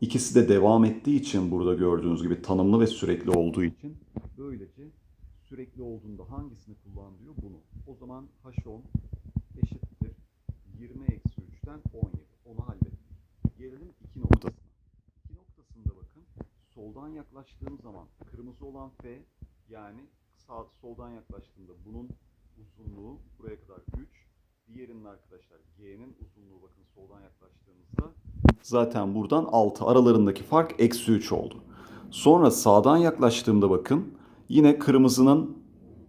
İkisi de devam ettiği için burada gördüğünüz gibi tanımlı ve sürekli olduğu için böylece sürekli olduğunda hangisini kullan diyor bunu. O zaman H10 eşittir 20 eksi 3'ten 17. Onu hallettik. Gelelim 2 noktasına. 2 noktasında bakın soldan yaklaştığım zaman kırmızı olan F yani sağ soldan yaklaştığımda bunun uzunluğu buraya kadar 3. Diğerinin arkadaşlar G'nin uzunluğu bakın soldan yaklaştığımızda zaten buradan 6 aralarındaki fark eksi 3 oldu. Sonra sağdan yaklaştığımda bakın yine kırmızının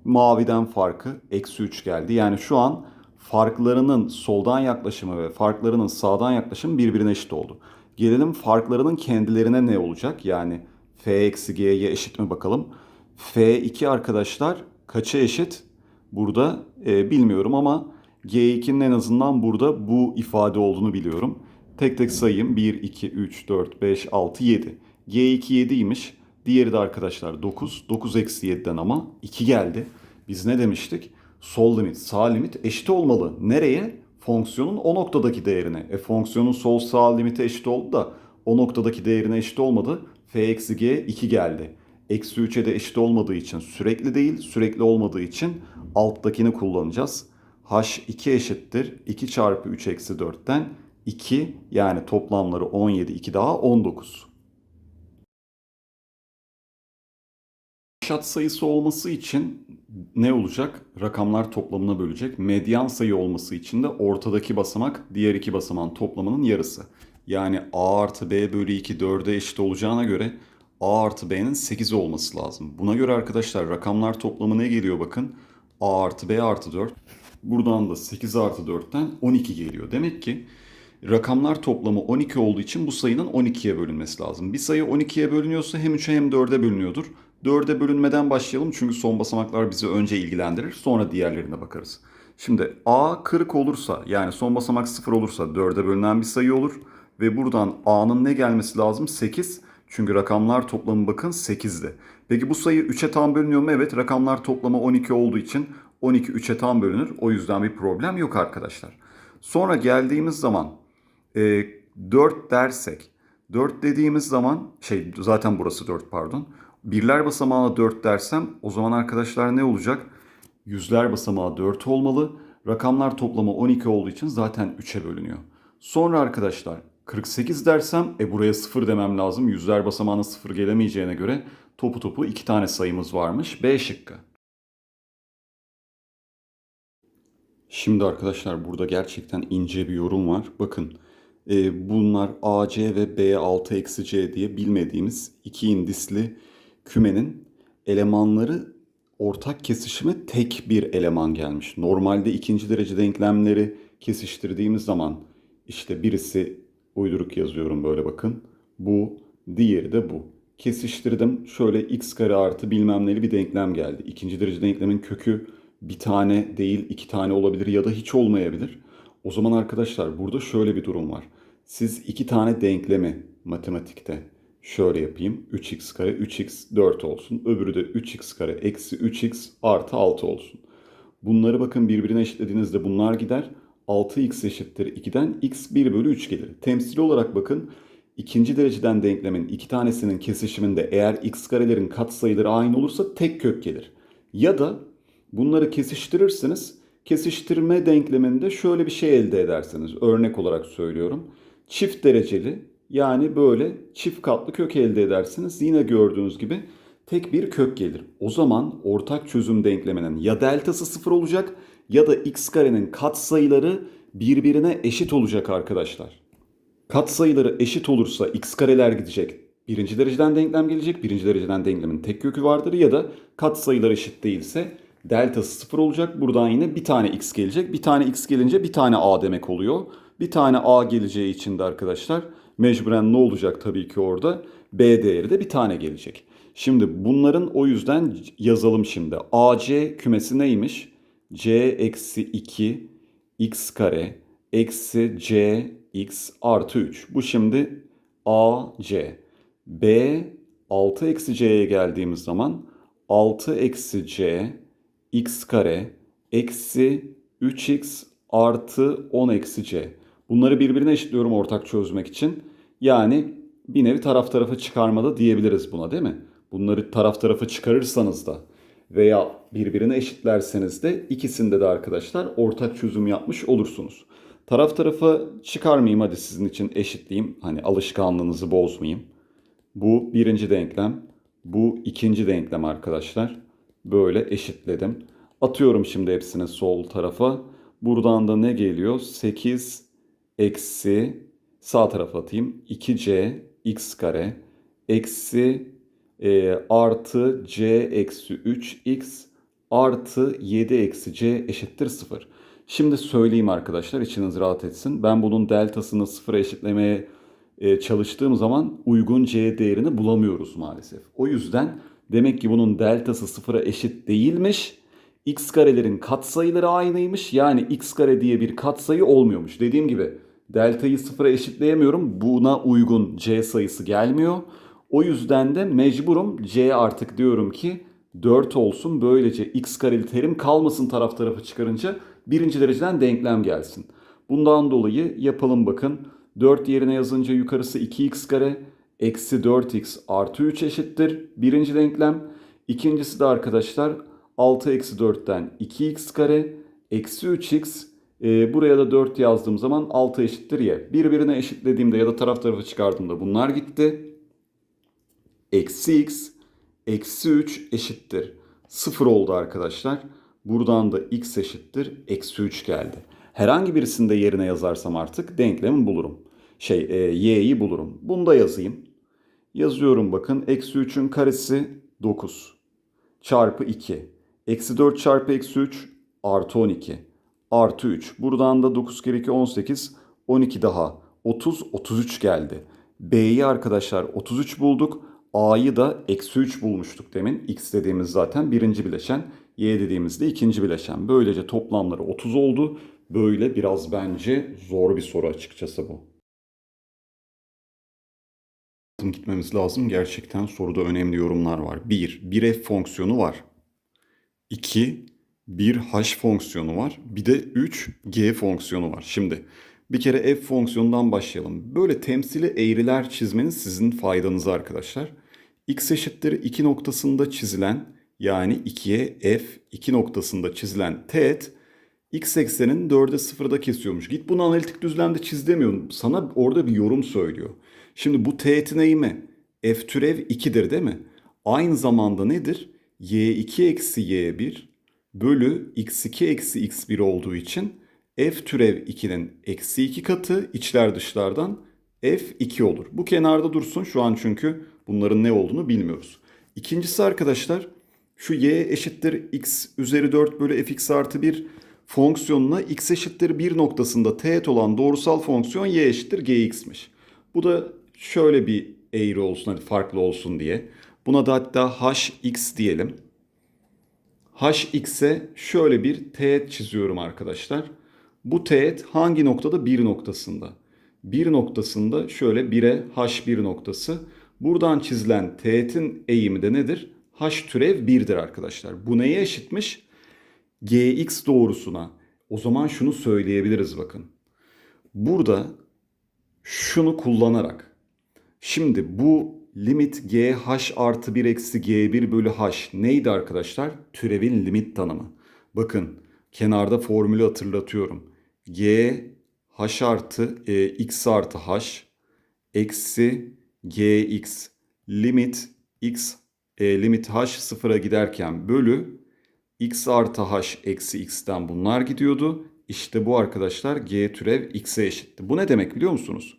maviden farkı eksi 3 geldi. Yani şu an farklarının soldan yaklaşımı ve farklarının sağdan yaklaşımı birbirine eşit oldu. Gelelim farklarının kendilerine ne olacak? Yani f eksi g'ye eşit mi bakalım. f2 arkadaşlar kaça eşit? Burada e, bilmiyorum ama g2'nin en azından burada bu ifade olduğunu biliyorum. Tek tek sayayım. 1, 2, 3, 4, 5, 6, 7. G2 7'ymiş. Diğeri de arkadaşlar 9. 9 eksi 7'den ama 2 geldi. Biz ne demiştik? Sol limit, sağ limit eşit olmalı. Nereye? Fonksiyonun o noktadaki değerine. E fonksiyonun sol sağ limiti eşit oldu da o noktadaki değerine eşit olmadı. F eksi G 2 geldi. Eksi 3'e de eşit olmadığı için sürekli değil, sürekli olmadığı için alttakini kullanacağız. H2 eşittir 2 çarpı 3 eksi 4'ten 2 yani toplamları 17, 2 daha 19. Şat sayısı olması için ne olacak? Rakamlar toplamına bölecek. Medyan sayı olması için de ortadaki basamak diğer iki basamağın toplamının yarısı. Yani a artı b bölü 2 4'e eşit olacağına göre a artı b'nin 8 olması lazım. Buna göre arkadaşlar rakamlar toplamı ne geliyor bakın. a artı b artı 4. Buradan da 8 artı 4'ten 12 geliyor. Demek ki rakamlar toplamı 12 olduğu için bu sayının 12'ye bölünmesi lazım. Bir sayı 12'ye bölünüyorsa hem 3'e hem 4'e bölünüyordur. 4'e bölünmeden başlayalım çünkü son basamaklar bizi önce ilgilendirir. Sonra diğerlerine bakarız. Şimdi A 40 olursa yani son basamak 0 olursa 4'e bölünen bir sayı olur. Ve buradan A'nın ne gelmesi lazım? 8. Çünkü rakamlar toplamı bakın 8'di. Peki bu sayı 3'e tam bölünüyor mu? Evet rakamlar toplamı 12 olduğu için 12 3'e tam bölünür. O yüzden bir problem yok arkadaşlar. Sonra geldiğimiz zaman e, 4 dersek 4 dediğimiz zaman şey zaten burası 4 pardon. Birler basamağına 4 dersem o zaman arkadaşlar ne olacak? Yüzler basamağı 4 olmalı. Rakamlar toplamı 12 olduğu için zaten 3'e bölünüyor. Sonra arkadaşlar 48 dersem e buraya 0 demem lazım. Yüzler basamağına 0 gelemeyeceğine göre topu topu 2 tane sayımız varmış. B şıkkı. Şimdi arkadaşlar burada gerçekten ince bir yorum var. Bakın e, bunlar AC ve B6 eksi C diye bilmediğimiz iki indisli kümenin elemanları ortak kesişime tek bir eleman gelmiş. Normalde ikinci derece denklemleri kesiştirdiğimiz zaman işte birisi uyduruk yazıyorum böyle bakın. Bu, diğeri de bu. Kesiştirdim. Şöyle x kare artı bilmem neli bir denklem geldi. İkinci derece denklemin kökü bir tane değil iki tane olabilir ya da hiç olmayabilir. O zaman arkadaşlar burada şöyle bir durum var. Siz iki tane denklemi matematikte şöyle yapayım. 3x kare 3x 4 olsun. Öbürü de 3x kare eksi 3x artı 6 olsun. Bunları bakın birbirine eşitlediğinizde bunlar gider. 6x eşittir 2'den x 1 bölü 3 gelir. Temsili olarak bakın ikinci dereceden denklemin iki tanesinin kesişiminde eğer x karelerin katsayıları aynı olursa tek kök gelir. Ya da bunları kesiştirirsiniz. Kesiştirme denkleminde şöyle bir şey elde edersiniz. Örnek olarak söylüyorum. Çift dereceli yani böyle çift katlı kök elde edersiniz. Yine gördüğünüz gibi tek bir kök gelir. O zaman ortak çözüm denkleminin ya deltası sıfır olacak ya da x karenin katsayıları birbirine eşit olacak arkadaşlar. Katsayıları eşit olursa x kareler gidecek. Birinci dereceden denklem gelecek. Birinci dereceden denklemin tek kökü vardır ya da katsayılar eşit değilse deltası sıfır olacak. Buradan yine bir tane x gelecek. Bir tane x gelince bir tane a demek oluyor. Bir tane a geleceği için de arkadaşlar mecburen ne olacak tabii ki orada? B değeri de bir tane gelecek. Şimdi bunların o yüzden yazalım şimdi. AC kümesi neymiş? C eksi 2 x kare eksi c x artı 3. Bu şimdi AC. B 6 eksi c'ye geldiğimiz zaman 6 eksi c x kare eksi 3x artı 10 eksi c. Bunları birbirine eşitliyorum ortak çözmek için. Yani bir nevi taraf tarafa çıkarmada diyebiliriz buna değil mi? Bunları taraf tarafa çıkarırsanız da veya birbirine eşitlerseniz de ikisinde de arkadaşlar ortak çözüm yapmış olursunuz. Taraf tarafa çıkarmayayım hadi sizin için eşitleyeyim. Hani alışkanlığınızı bozmayayım. Bu birinci denklem. Bu ikinci denklem arkadaşlar. Böyle eşitledim. Atıyorum şimdi hepsini sol tarafa. Buradan da ne geliyor? 8 eksi sağ tarafa atayım. 2c x kare eksi e, artı c eksi 3x artı 7 eksi c eşittir 0. Şimdi söyleyeyim arkadaşlar içiniz rahat etsin. Ben bunun deltasını sıfıra eşitlemeye e, çalıştığım zaman uygun c değerini bulamıyoruz maalesef. O yüzden demek ki bunun deltası sıfıra eşit değilmiş. x karelerin katsayıları aynıymış. Yani x kare diye bir katsayı olmuyormuş. Dediğim gibi deltayı sıfıra eşitleyemiyorum. Buna uygun c sayısı gelmiyor. O yüzden de mecburum c artık diyorum ki 4 olsun. Böylece x kareli terim kalmasın taraf tarafı çıkarınca birinci dereceden denklem gelsin. Bundan dolayı yapalım bakın. 4 yerine yazınca yukarısı 2x kare eksi 4x artı 3 eşittir. Birinci denklem. İkincisi de arkadaşlar 6 eksi 4'ten 2x kare eksi 3x e, buraya da 4 yazdığım zaman 6 eşittir y. Birbirine eşitlediğimde ya da taraf tarafa çıkardığımda bunlar gitti. Eksi x eksi 3 eşittir. 0 oldu arkadaşlar. Buradan da x eşittir. Eksi 3 geldi. Herhangi birisini de yerine yazarsam artık denklemi bulurum. Şey e, y'yi bulurum. Bunu da yazayım. Yazıyorum bakın. Eksi 3'ün karesi 9. Çarpı 2. Eksi 4 çarpı eksi 3 artı 12. Artı 3. Buradan da 9 kere 2 18. 12 daha. 30 33 geldi. B'yi arkadaşlar 33 bulduk. A'yı da eksi 3 bulmuştuk demin. X dediğimiz zaten birinci bileşen. Y dediğimizde ikinci bileşen. Böylece toplamları 30 oldu. Böyle biraz bence zor bir soru açıkçası bu. Gitmemiz lazım. Gerçekten soruda önemli yorumlar var. 1. Bir f fonksiyonu var. 2. Bir h fonksiyonu var. Bir de 3 g fonksiyonu var. Şimdi bir kere f fonksiyonundan başlayalım. Böyle temsili eğriler çizmeniz sizin faydanıza arkadaşlar. x eşittir 2 noktasında çizilen yani 2'ye f 2 noktasında çizilen teğet x eksenin 4'e 0'da kesiyormuş. Git bunu analitik düzlemde çiz demiyorum. Sana orada bir yorum söylüyor. Şimdi bu teğetin eğimi f türev 2'dir değil mi? Aynı zamanda nedir? y2 eksi y1 bölü x2 eksi x1 olduğu için f türev 2'nin eksi 2 katı içler dışlardan f2 olur. Bu kenarda dursun şu an çünkü bunların ne olduğunu bilmiyoruz. İkincisi arkadaşlar şu y eşittir x üzeri 4 bölü fx artı 1 fonksiyonuna x eşittir 1 noktasında teğet olan doğrusal fonksiyon y eşittir gx'miş. Bu da şöyle bir eğri olsun hadi farklı olsun diye. Buna da hatta hx diyelim. Hx'e şöyle bir teğet çiziyorum arkadaşlar. Bu teğet hangi noktada? 1 noktasında. 1 noktasında şöyle 1'e h1 noktası. Buradan çizilen teğetin eğimi de nedir? h türev 1'dir arkadaşlar. Bu neye eşitmiş? gx doğrusuna. O zaman şunu söyleyebiliriz bakın. Burada şunu kullanarak. Şimdi bu limit gh artı 1 eksi g1 bölü h neydi arkadaşlar? Türevin limit tanımı. Bakın kenarda formülü hatırlatıyorum. g h artı e, x artı h eksi gx limit x e, limit h sıfıra giderken bölü x artı h eksi x'ten bunlar gidiyordu. İşte bu arkadaşlar g türev x'e eşitti. Bu ne demek biliyor musunuz?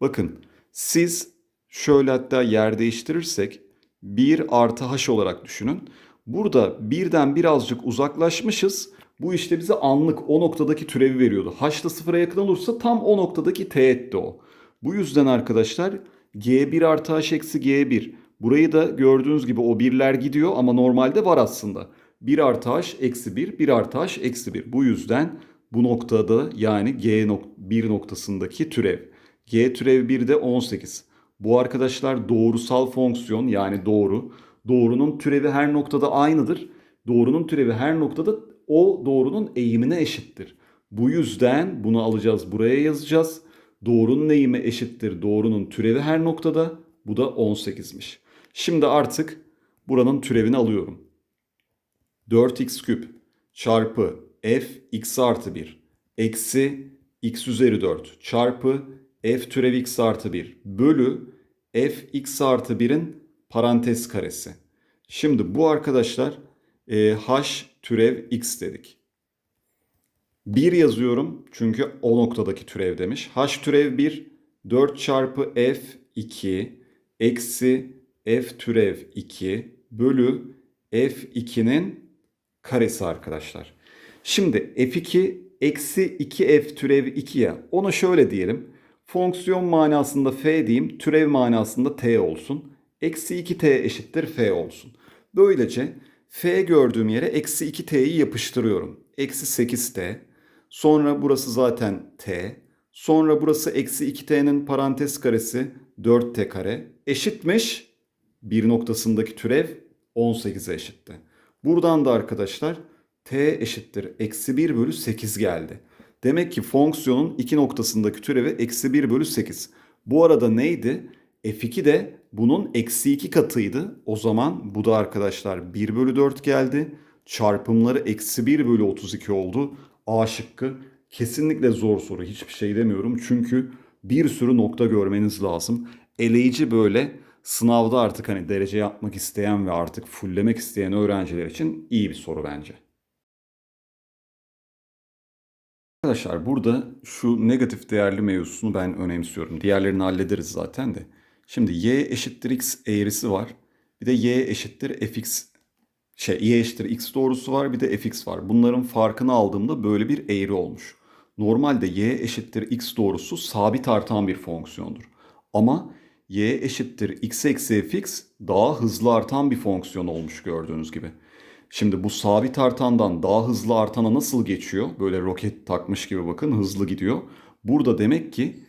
Bakın siz şöyle hatta yer değiştirirsek 1 artı h olarak düşünün. Burada birden birazcık uzaklaşmışız. Bu işte bize anlık o noktadaki türevi veriyordu. H da sıfıra yakın olursa tam o noktadaki teğetti o. Bu yüzden arkadaşlar g1 artı h eksi g1. Burayı da gördüğünüz gibi o birler gidiyor ama normalde var aslında. 1 artı h eksi 1, 1 artı h eksi 1. Bu yüzden bu noktada yani g nok 1 noktasındaki türev. g türev 1 de 18. Bu arkadaşlar doğrusal fonksiyon yani doğru. Doğrunun türevi her noktada aynıdır. Doğrunun türevi her noktada o doğrunun eğimine eşittir. Bu yüzden bunu alacağız buraya yazacağız. Doğrunun eğimi eşittir doğrunun türevi her noktada. Bu da 18'miş. Şimdi artık buranın türevini alıyorum. 4x küp çarpı f x artı 1 eksi x üzeri 4 çarpı f türev x artı 1 bölü f x artı 1'in parantez karesi. Şimdi bu arkadaşlar e, h türev x dedik. 1 yazıyorum çünkü o noktadaki türev demiş. h türev 1 4 çarpı f 2 eksi f türev 2 bölü f2'nin karesi arkadaşlar. Şimdi f2 eksi 2f türev 2 ya ona şöyle diyelim. Fonksiyon manasında f diyeyim türev manasında t olsun. Eksi 2t eşittir f olsun. Böylece f gördüğüm yere eksi 2t'yi yapıştırıyorum. Eksi 8t. Sonra burası zaten t. Sonra burası eksi 2t'nin parantez karesi 4t kare eşitmiş. Bir noktasındaki türev 18'e eşitti. Buradan da arkadaşlar t eşittir eksi 1 bölü 8 geldi. Demek ki fonksiyonun iki noktasındaki türevi eksi 1 bölü 8. Bu arada neydi? f2 de bunun eksi 2 katıydı. O zaman bu da arkadaşlar 1 bölü 4 geldi. Çarpımları eksi 1 bölü 32 oldu. A şıkkı kesinlikle zor soru. Hiçbir şey demiyorum. Çünkü bir sürü nokta görmeniz lazım. Eleyici böyle sınavda artık hani derece yapmak isteyen ve artık fulllemek isteyen öğrenciler için iyi bir soru bence. Arkadaşlar burada şu negatif değerli mevzusunu ben önemsiyorum. Diğerlerini hallederiz zaten de. Şimdi y eşittir x eğrisi var. Bir de y eşittir fx şey y eşittir x doğrusu var bir de fx var. Bunların farkını aldığımda böyle bir eğri olmuş. Normalde y eşittir x doğrusu sabit artan bir fonksiyondur. Ama y eşittir x eksi fx daha hızlı artan bir fonksiyon olmuş gördüğünüz gibi. Şimdi bu sabit artandan daha hızlı artana nasıl geçiyor? Böyle roket takmış gibi bakın hızlı gidiyor. Burada demek ki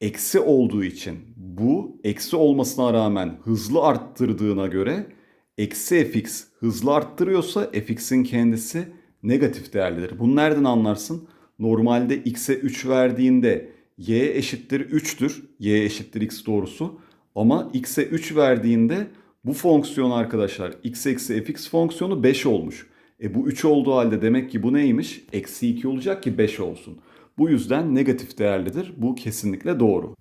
eksi olduğu için bu eksi olmasına rağmen hızlı arttırdığına göre eksi fx hızlı arttırıyorsa fx'in kendisi negatif değerlidir. Bunu nereden anlarsın? Normalde x'e 3 verdiğinde y eşittir 3'tür. y eşittir x doğrusu. Ama x'e 3 verdiğinde bu fonksiyon arkadaşlar x eksi fx fonksiyonu 5 olmuş. E bu 3 olduğu halde demek ki bu neymiş? Eksi 2 olacak ki 5 olsun. Bu yüzden negatif değerlidir. Bu kesinlikle doğru.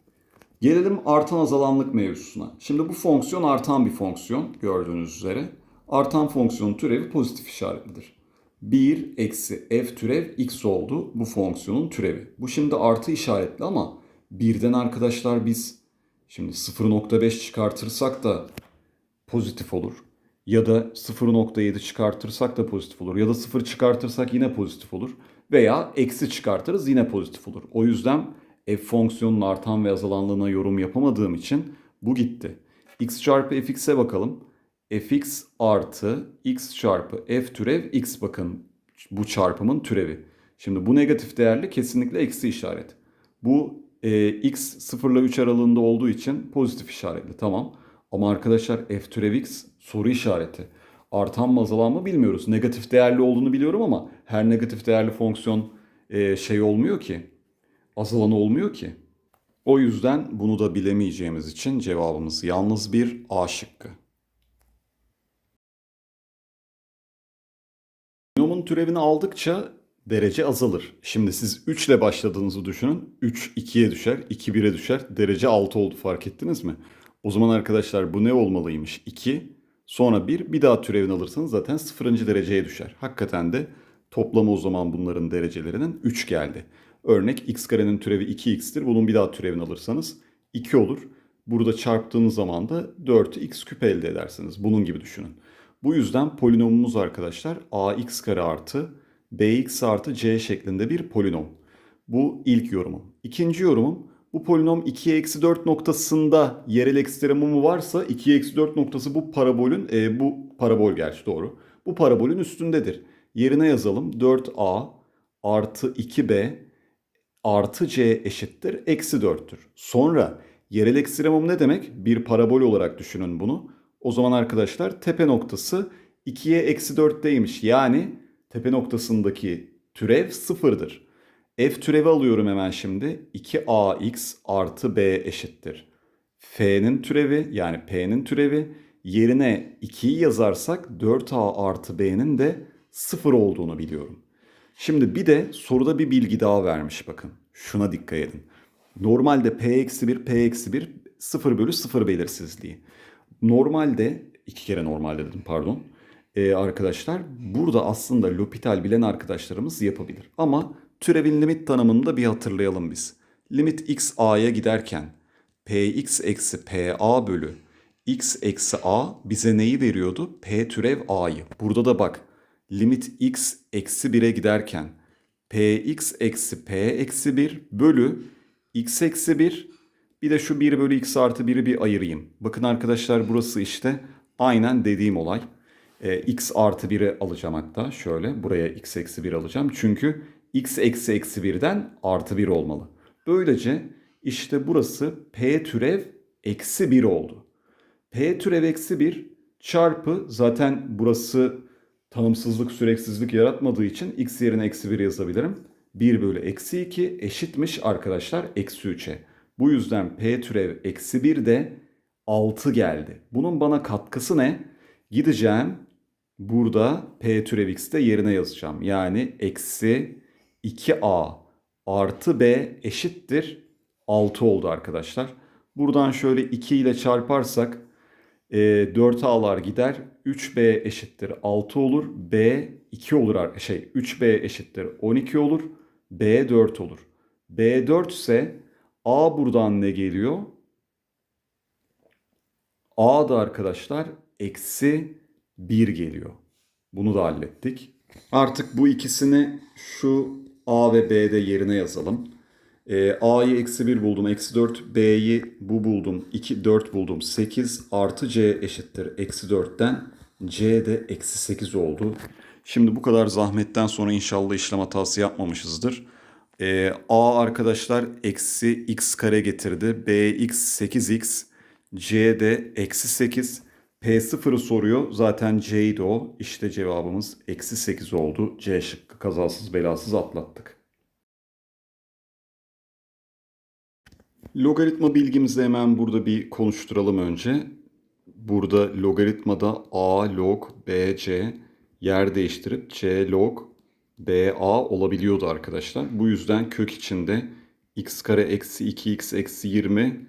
Gelelim artan azalanlık mevzusuna. Şimdi bu fonksiyon artan bir fonksiyon gördüğünüz üzere. Artan fonksiyonun türevi pozitif işaretlidir. 1 eksi f türev x oldu bu fonksiyonun türevi. Bu şimdi artı işaretli ama birden arkadaşlar biz şimdi 0.5 çıkartırsak da pozitif olur. Ya da 0.7 çıkartırsak da pozitif olur. Ya da 0 çıkartırsak yine pozitif olur. Veya eksi çıkartırız yine pozitif olur. O yüzden f fonksiyonunun artan ve azalanlığına yorum yapamadığım için bu gitti. x çarpı fx'e bakalım. fx artı x çarpı f türev x bakın bu çarpımın türevi. Şimdi bu negatif değerli kesinlikle eksi işaret. Bu e, x 0 ile 3 aralığında olduğu için pozitif işaretli tamam. Ama arkadaşlar f türev x soru işareti. Artan mı azalan mı bilmiyoruz. Negatif değerli olduğunu biliyorum ama her negatif değerli fonksiyon e, şey olmuyor ki. Azalan olmuyor ki. O yüzden bunu da bilemeyeceğimiz için cevabımız yalnız bir A şıkkı. Binomun türevini aldıkça derece azalır. Şimdi siz 3 ile başladığınızı düşünün. 3 2'ye düşer, 2 1'e düşer. Derece 6 oldu fark ettiniz mi? O zaman arkadaşlar bu ne olmalıymış? 2 sonra 1 bir daha türevini alırsanız zaten 0. dereceye düşer. Hakikaten de toplamı o zaman bunların derecelerinin 3 geldi. Örnek x karenin türevi 2x'tir. Bunun bir daha türevini alırsanız 2 olur. Burada çarptığınız zaman da 4x küp elde edersiniz. Bunun gibi düşünün. Bu yüzden polinomumuz arkadaşlar ax kare artı bx artı c şeklinde bir polinom. Bu ilk yorumum. İkinci yorumum bu polinom 2'ye eksi 4 noktasında yerel ekstremumu varsa 2'ye eksi 4 noktası bu parabolün, e, bu parabol gerçi doğru. Bu parabolün üstündedir. Yerine yazalım 4a artı 2b artı c eşittir eksi 4'tür. Sonra yerel ekstremum ne demek? Bir parabol olarak düşünün bunu. O zaman arkadaşlar tepe noktası 2'ye eksi 4'teymiş. Yani tepe noktasındaki türev sıfırdır. F türevi alıyorum hemen şimdi. 2ax artı b eşittir. F'nin türevi yani P'nin türevi yerine 2'yi yazarsak 4a artı b'nin de 0 olduğunu biliyorum. Şimdi bir de soruda bir bilgi daha vermiş bakın. Şuna dikkat edin. Normalde p eksi 1, p eksi 1 0 bölü 0 belirsizliği. Normalde, iki kere normalde dedim pardon. Ee, arkadaşlar burada aslında L'Hopital bilen arkadaşlarımız yapabilir. Ama türevin limit tanımını da bir hatırlayalım biz. Limit x a'ya giderken px eksi pa bölü x eksi a bize neyi veriyordu? p türev a'yı. Burada da bak limit x eksi 1'e giderken px eksi p eksi 1 bölü x eksi 1 bir de şu 1 bölü x artı 1'i bir ayırayım. Bakın arkadaşlar burası işte aynen dediğim olay. Ee, x artı 1'i alacağım hatta şöyle buraya x eksi 1 alacağım. Çünkü x eksi eksi 1'den artı 1 olmalı. Böylece işte burası p türev eksi 1 oldu. p türev eksi 1 çarpı zaten burası tanımsızlık süreksizlik yaratmadığı için x yerine eksi 1 yazabilirim. 1 bölü eksi 2 eşitmiş arkadaşlar eksi 3'e. Bu yüzden p türev eksi 1 de 6 geldi. Bunun bana katkısı ne? Gideceğim burada p türev x de yerine yazacağım. Yani eksi 2a artı b eşittir 6 oldu arkadaşlar. Buradan şöyle 2 ile çarparsak e, 4a'lar gider. 3b eşittir 6 olur. b 2 olur. Şey 3b eşittir 12 olur. b 4 olur. b 4 ise a buradan ne geliyor? a da arkadaşlar eksi 1 geliyor. Bunu da hallettik. Artık bu ikisini şu a ve b'de yerine yazalım. E, A'yı eksi 1 buldum. Eksi 4. B'yi bu buldum. 2, 4 buldum. 8 artı C eşittir. Eksi 4'ten C de eksi 8 oldu. Şimdi bu kadar zahmetten sonra inşallah işlem hatası yapmamışızdır. E, A arkadaşlar eksi x kare getirdi. B x 8x. C de eksi 8. P0'ı soruyor. Zaten C'ydi o. İşte cevabımız eksi 8 oldu. C şıkkı kazasız belasız atlattık. Logaritma bilgimizi hemen burada bir konuşturalım önce. Burada logaritmada a log bc yer değiştirip c log ba olabiliyordu arkadaşlar. Bu yüzden kök içinde x kare eksi 2x eksi 20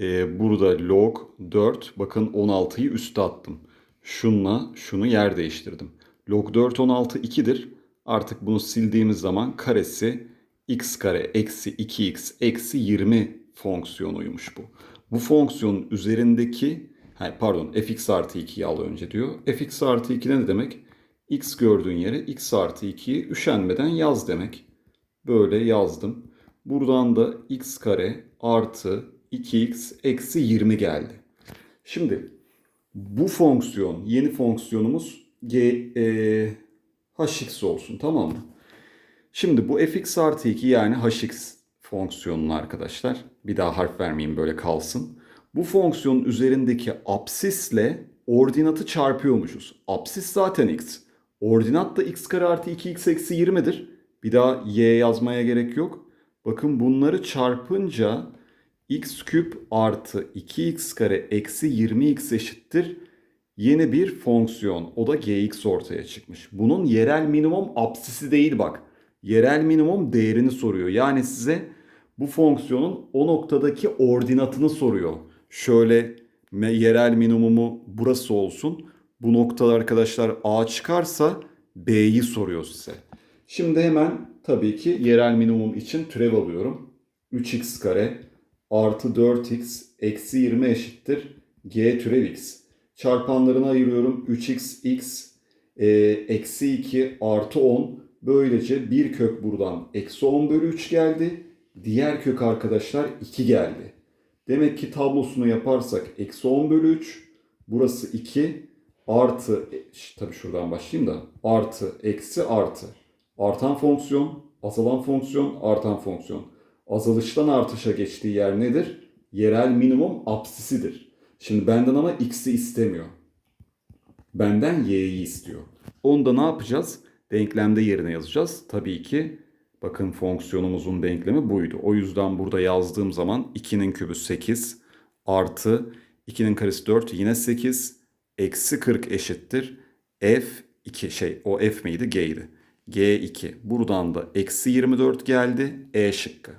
e, burada log 4 bakın 16'yı üste attım. Şunla şunu yer değiştirdim. Log 4 16 2'dir. Artık bunu sildiğimiz zaman karesi x kare eksi 2x eksi 20 fonksiyonuymuş bu. Bu fonksiyonun üzerindeki pardon fx artı 2'yi al önce diyor. fx artı 2 ne demek? x gördüğün yere x artı 2'yi üşenmeden yaz demek. Böyle yazdım. Buradan da x kare artı 2x eksi 20 geldi. Şimdi bu fonksiyon yeni fonksiyonumuz g, e, hx olsun tamam mı? Şimdi bu fx artı 2 yani hx fonksiyonunu arkadaşlar. Bir daha harf vermeyeyim böyle kalsın. Bu fonksiyonun üzerindeki absisle ordinatı çarpıyormuşuz. Absis zaten x. Ordinat da x kare artı 2x eksi 20'dir. Bir daha y yazmaya gerek yok. Bakın bunları çarpınca x küp artı 2x kare eksi 20x eşittir. Yeni bir fonksiyon. O da gx ortaya çıkmış. Bunun yerel minimum absisi değil bak. Yerel minimum değerini soruyor. Yani size bu fonksiyonun o noktadaki ordinatını soruyor. Şöyle yerel minimumu burası olsun. Bu noktada arkadaşlar A çıkarsa B'yi soruyor size. Şimdi hemen tabii ki yerel minimum için türev alıyorum. 3x kare artı 4x eksi 20 eşittir g türev x. Çarpanlarını ayırıyorum. 3x x e, eksi 2 artı 10. Böylece bir kök buradan eksi 10 bölü 3 geldi. Diğer kök arkadaşlar 2 geldi. Demek ki tablosunu yaparsak eksi 10 bölü 3. Burası 2 artı e, tabi şuradan başlayayım da artı eksi artı. Artan fonksiyon, azalan fonksiyon, artan fonksiyon. Azalıştan artışa geçtiği yer nedir? Yerel minimum apsisidir. Şimdi benden ama x'i istemiyor. Benden y'yi istiyor. Onu da ne yapacağız? Denklemde yerine yazacağız. Tabii ki Bakın fonksiyonumuzun denklemi buydu. O yüzden burada yazdığım zaman 2'nin kübü 8 artı 2'nin karesi 4 yine 8 eksi 40 eşittir. F2 şey o F miydi? G'ydi. G2. Buradan da eksi 24 geldi. E şıkkı.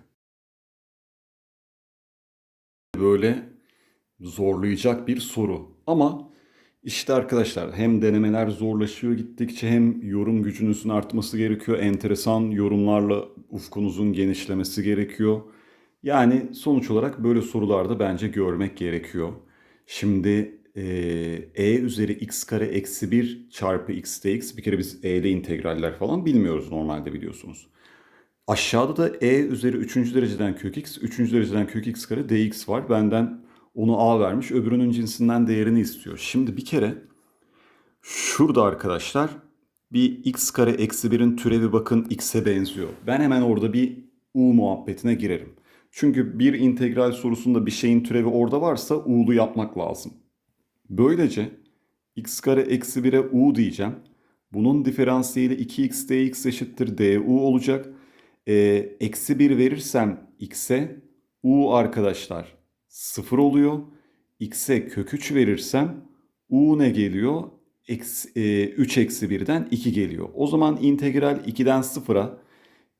Böyle zorlayacak bir soru. Ama işte arkadaşlar hem denemeler zorlaşıyor gittikçe hem yorum gücünüzün artması gerekiyor. Enteresan yorumlarla ufkunuzun genişlemesi gerekiyor. Yani sonuç olarak böyle sorularda bence görmek gerekiyor. Şimdi e, e üzeri x kare eksi 1 çarpı x dx bir kere biz e ile integraller falan bilmiyoruz normalde biliyorsunuz. Aşağıda da e üzeri 3. dereceden kök x, 3. dereceden kök x kare dx var. Benden onu a vermiş, öbürünün cinsinden değerini istiyor. Şimdi bir kere şurada arkadaşlar bir x kare eksi 1'in türevi bakın x'e benziyor. Ben hemen orada bir u muhabbetine girerim. Çünkü bir integral sorusunda bir şeyin türevi orada varsa u'lu yapmak lazım. Böylece x kare eksi 1'e u diyeceğim. Bunun diferansiyeli 2x dx eşittir du olacak. Ee, eksi 1 verirsem x'e u arkadaşlar 0 oluyor. x'e kök 3 verirsem u ne geliyor? Eksi, e, 3 eksi 1'den 2 geliyor. O zaman integral 2'den 0'a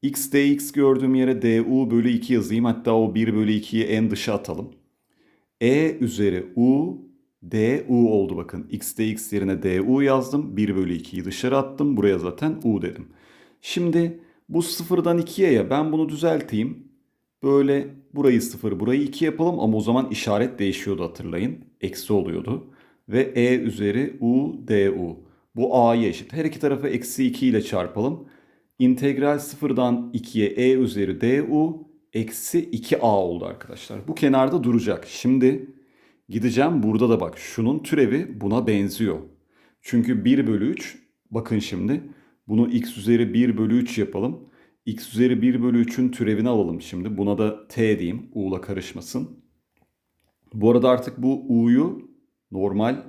x dx gördüğüm yere du bölü 2 yazayım. Hatta o 1 bölü 2'yi en dışa atalım. e üzeri u du oldu bakın. x dx yerine du yazdım. 1 bölü 2'yi dışarı attım. Buraya zaten u dedim. Şimdi bu sıfırdan 2'ye ya ben bunu düzelteyim. Böyle burayı 0 burayı 2 yapalım ama o zaman işaret değişiyordu hatırlayın. Eksi oluyordu. Ve e üzeri u du. Bu a'ya eşit. Her iki tarafı eksi 2 ile çarpalım. İntegral sıfırdan 2'ye e üzeri du eksi 2a oldu arkadaşlar. Bu kenarda duracak. Şimdi gideceğim burada da bak şunun türevi buna benziyor. Çünkü 1 bölü 3 bakın şimdi bunu x üzeri 1 bölü 3 yapalım. x üzeri 1 bölü 3'ün türevini alalım şimdi. Buna da t diyeyim u'la karışmasın. Bu arada artık bu u'yu normal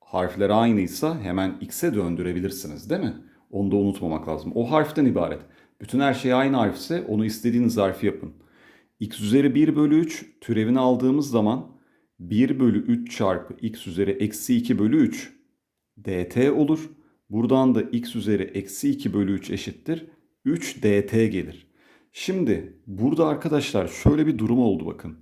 harfler aynıysa hemen x'e döndürebilirsiniz değil mi? Onu da unutmamak lazım. O harften ibaret. Bütün her şey aynı harfse onu istediğiniz harfi yapın. x üzeri 1 bölü 3 türevini aldığımız zaman 1 bölü 3 çarpı x üzeri eksi 2 bölü 3 dt olur. Buradan da x üzeri eksi 2 bölü 3 eşittir. 3 dt gelir. Şimdi burada arkadaşlar şöyle bir durum oldu bakın.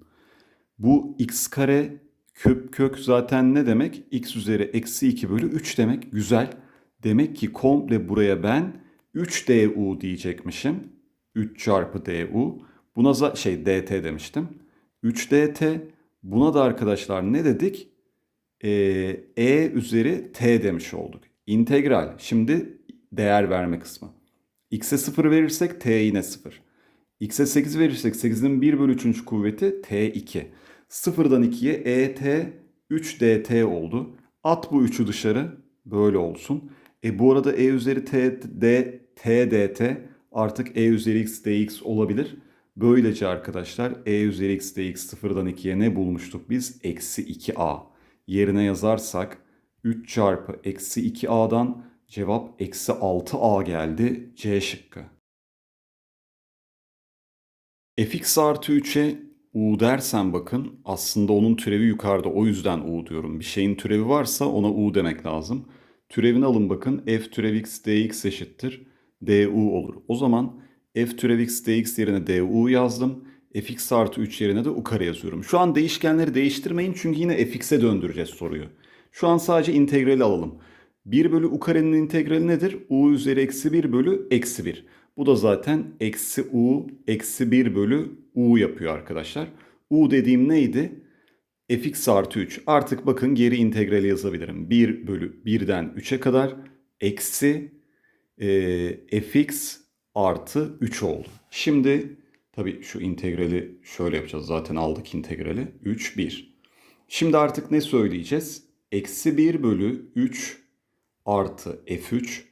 Bu x kare küp kök zaten ne demek? x üzeri eksi 2 bölü 3 demek. Güzel. Demek ki komple buraya ben 3 du diyecekmişim. 3 çarpı du. Buna şey dt demiştim. 3 dt. Buna da arkadaşlar ne dedik? Ee, e üzeri t demiş olduk. İntegral. Şimdi değer verme kısmı. x'e 0 verirsek t yine 0. x'e 8 verirsek 8'in 1 bölü 3. kuvveti t2. 0'dan 2'ye et 3 dt oldu. At bu 3'ü dışarı. Böyle olsun. E bu arada e üzeri t, d, t dt artık e üzeri x dx olabilir. Böylece arkadaşlar e üzeri x dx 0'dan 2'ye ne bulmuştuk biz? Eksi 2a. Yerine yazarsak 3 çarpı eksi 2a'dan cevap eksi 6a geldi. C şıkkı. fx artı 3'e u dersen bakın aslında onun türevi yukarıda o yüzden u diyorum. Bir şeyin türevi varsa ona u demek lazım. Türevini alın bakın f türev x dx eşittir du olur. O zaman f türev x dx yerine du yazdım. fx artı 3 yerine de u kare yazıyorum. Şu an değişkenleri değiştirmeyin çünkü yine fx'e döndüreceğiz soruyu. Şu an sadece integrali alalım. 1 bölü u karenin integrali nedir? u üzeri eksi 1 bölü eksi 1. Bu da zaten eksi u eksi 1 bölü u yapıyor arkadaşlar. u dediğim neydi? fx artı 3. Artık bakın geri integrali yazabilirim. 1 bölü 1'den 3'e kadar eksi e, fx artı 3 oldu. Şimdi tabii şu integrali şöyle yapacağız. Zaten aldık integrali. 3, 1. Şimdi artık ne söyleyeceğiz? Eksi 1 bölü 3 artı f3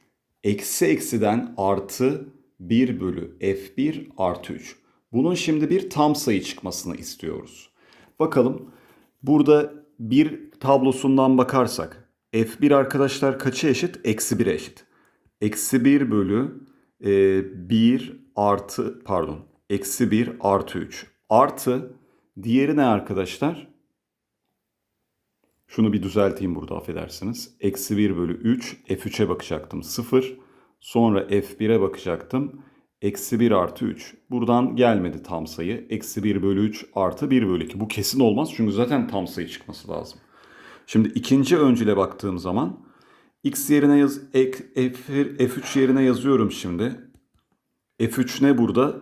eksi eksiden artı 1 bölü f1 artı 3. Bunun şimdi bir tam sayı çıkmasını istiyoruz. Bakalım burada bir tablosundan bakarsak f1 arkadaşlar kaça eşit? Eksi 1'e eşit. Eksi 1 bölü e, 1 artı pardon eksi 1 artı 3 artı diğeri ne arkadaşlar? Şunu bir düzelteyim burada affedersiniz. Eksi 1 bölü 3 F3'e bakacaktım 0. Sonra F1'e bakacaktım. Eksi 1 artı 3. Buradan gelmedi tam sayı. Eksi 1 bölü 3 artı 1 bölü 2. Bu kesin olmaz çünkü zaten tam sayı çıkması lazım. Şimdi ikinci öncüle baktığım zaman x yerine yaz, F, F3 yerine yazıyorum şimdi. F3 ne burada?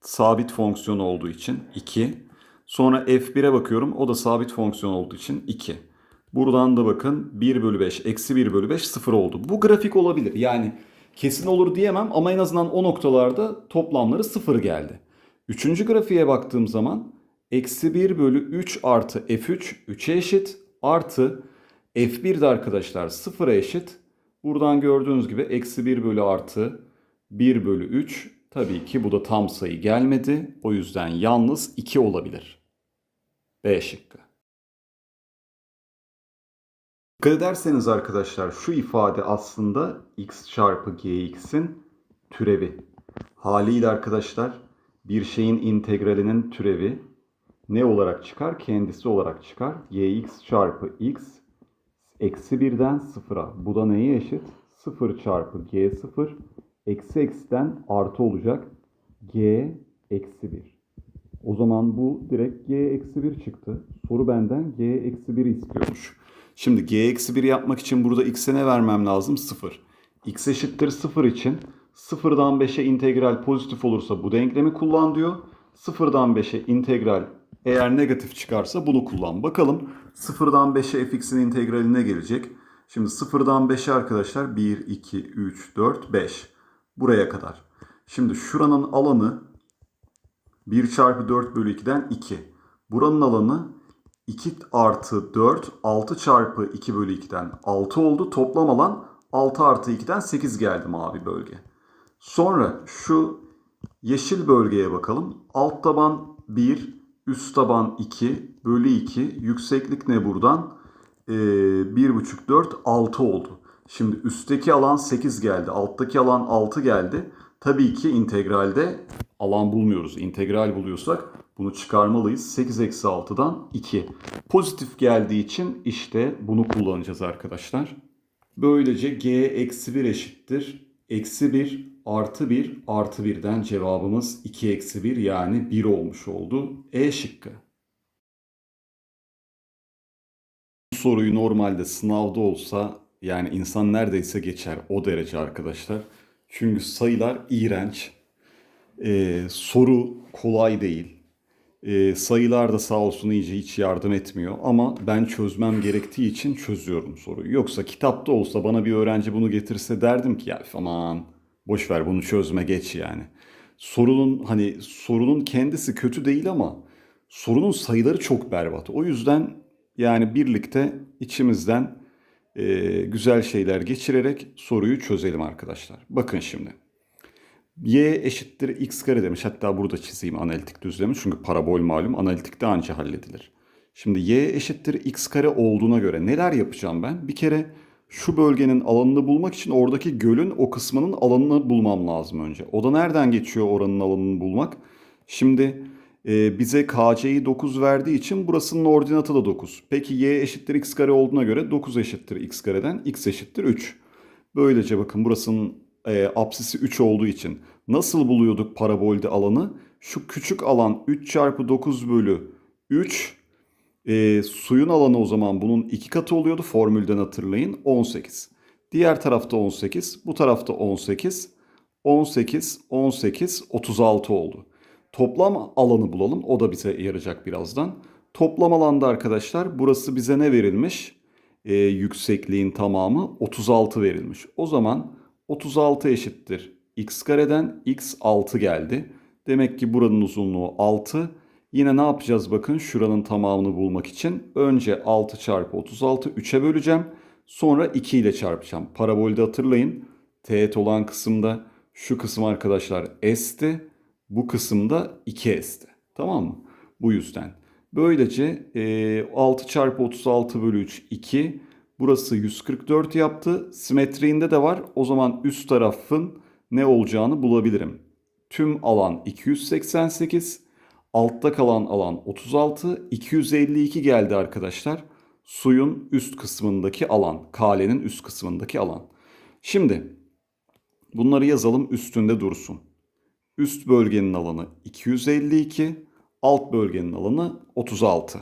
Sabit fonksiyon olduğu için 2. Sonra F1'e bakıyorum. O da sabit fonksiyon olduğu için 2. Buradan da bakın 1 bölü 5, eksi 1 bölü 5 0 oldu. Bu grafik olabilir. Yani kesin olur diyemem ama en azından o noktalarda toplamları 0 geldi. Üçüncü grafiğe baktığım zaman eksi 1 bölü 3 artı F3 3'e eşit artı F1 de arkadaşlar 0'a eşit. Buradan gördüğünüz gibi eksi 1 bölü artı 1 bölü 3 tabii ki bu da tam sayı gelmedi. O yüzden yalnız 2 olabilir. B şıkkı. Dikkat ederseniz arkadaşlar şu ifade aslında x çarpı gx'in türevi. Haliyle arkadaşlar bir şeyin integralinin türevi ne olarak çıkar? Kendisi olarak çıkar. gx çarpı x eksi 1'den 0'a. Bu da neye eşit? 0 çarpı g0 eksi eksiden artı olacak. g eksi 1. O zaman bu direkt g eksi 1 çıktı. Soru benden g eksi 1 istiyormuş. Şimdi g eksi 1 yapmak için burada x'e ne vermem lazım? 0. x eşittir 0 için 0'dan 5'e integral pozitif olursa bu denklemi kullan diyor. 0'dan 5'e integral eğer negatif çıkarsa bunu kullan. Bakalım 0'dan 5'e fx'in integrali ne gelecek? Şimdi 0'dan 5'e arkadaşlar 1, 2, 3, 4, 5. Buraya kadar. Şimdi şuranın alanı 1 çarpı 4 bölü 2'den 2. Buranın alanı 2 artı 4 6 çarpı 2 bölü 2'den 6 oldu. Toplam alan 6 artı 2'den 8 geldi mavi bölge. Sonra şu yeşil bölgeye bakalım. Alt taban 1, üst taban 2 bölü 2. Yükseklik ne buradan? Ee, 1,5, 4, 6 oldu. Şimdi üstteki alan 8 geldi. Alttaki alan 6 geldi. Tabii ki integralde alan bulmuyoruz. İntegral buluyorsak bunu çıkarmalıyız. 8 eksi 6'dan 2. Pozitif geldiği için işte bunu kullanacağız arkadaşlar. Böylece g eksi 1 eşittir. Eksi 1 artı 1 artı 1'den cevabımız 2 eksi 1 yani 1 olmuş oldu. E şıkkı. Bu soruyu normalde sınavda olsa yani insan neredeyse geçer o derece arkadaşlar. Çünkü sayılar iğrenç. Ee, soru kolay değil. Ee, sayılar da sağ olsun iyice hiç yardım etmiyor. Ama ben çözmem gerektiği için çözüyorum soruyu. Yoksa kitapta olsa bana bir öğrenci bunu getirse derdim ki ya aman boş ver bunu çözme geç yani. Sorunun hani sorunun kendisi kötü değil ama sorunun sayıları çok berbat. O yüzden yani birlikte içimizden e, güzel şeyler geçirerek soruyu çözelim arkadaşlar. Bakın şimdi. Y eşittir x kare demiş. Hatta burada çizeyim analitik düzlemi. Çünkü parabol malum analitikte anca halledilir. Şimdi y eşittir x kare olduğuna göre neler yapacağım ben? Bir kere şu bölgenin alanını bulmak için oradaki gölün o kısmının alanını bulmam lazım önce. O da nereden geçiyor oranın alanını bulmak? Şimdi e, bize KC'yi 9 verdiği için burasının ordinatı da 9. Peki y eşittir x kare olduğuna göre 9 eşittir x kareden x eşittir 3. Böylece bakın burasının e, apsisi 3 olduğu için nasıl buluyorduk parabolde alanı? Şu küçük alan 3 çarpı 9 bölü 3 e, suyun alanı o zaman bunun iki katı oluyordu formülden hatırlayın 18. Diğer tarafta 18 bu tarafta 18 18 18 36 oldu. Toplam alanı bulalım o da bize yarayacak birazdan. Toplam alanda arkadaşlar burası bize ne verilmiş? E, yüksekliğin tamamı 36 verilmiş. O zaman 36 eşittir x kareden x 6 geldi. Demek ki buranın uzunluğu 6. Yine ne yapacağız bakın şuranın tamamını bulmak için. Önce 6 çarpı 36 3'e böleceğim. Sonra 2 ile çarpacağım. Parabolde hatırlayın. Teğet olan kısımda şu kısım arkadaşlar s'ti. Bu kısımda 2s'ti. Tamam mı? Bu yüzden. Böylece 6 çarpı 36 bölü 3 2. Burası 144 yaptı. Simetriğinde de var. O zaman üst tarafın ne olacağını bulabilirim. tüm alan 288. Altta kalan alan 36. 252 geldi arkadaşlar. Suyun üst kısmındaki alan. Kalenin üst kısmındaki alan. Şimdi bunları yazalım üstünde dursun. Üst bölgenin alanı 252. Alt bölgenin alanı 36.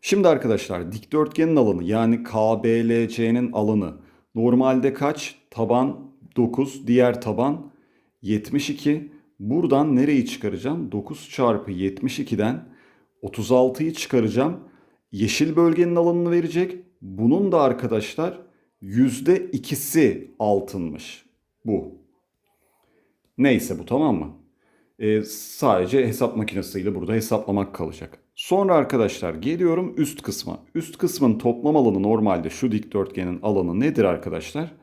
Şimdi arkadaşlar dikdörtgenin alanı yani KBLC'nin alanı normalde kaç? Taban 9, diğer taban 72. Buradan nereyi çıkaracağım? 9 çarpı 72'den 36'yı çıkaracağım. Yeşil bölgenin alanını verecek. Bunun da arkadaşlar %2'si altınmış. Bu. Neyse bu tamam mı? Ee, sadece hesap makinesiyle burada hesaplamak kalacak. Sonra arkadaşlar geliyorum üst kısma. Üst kısmın toplam alanı normalde şu dikdörtgenin alanı nedir arkadaşlar?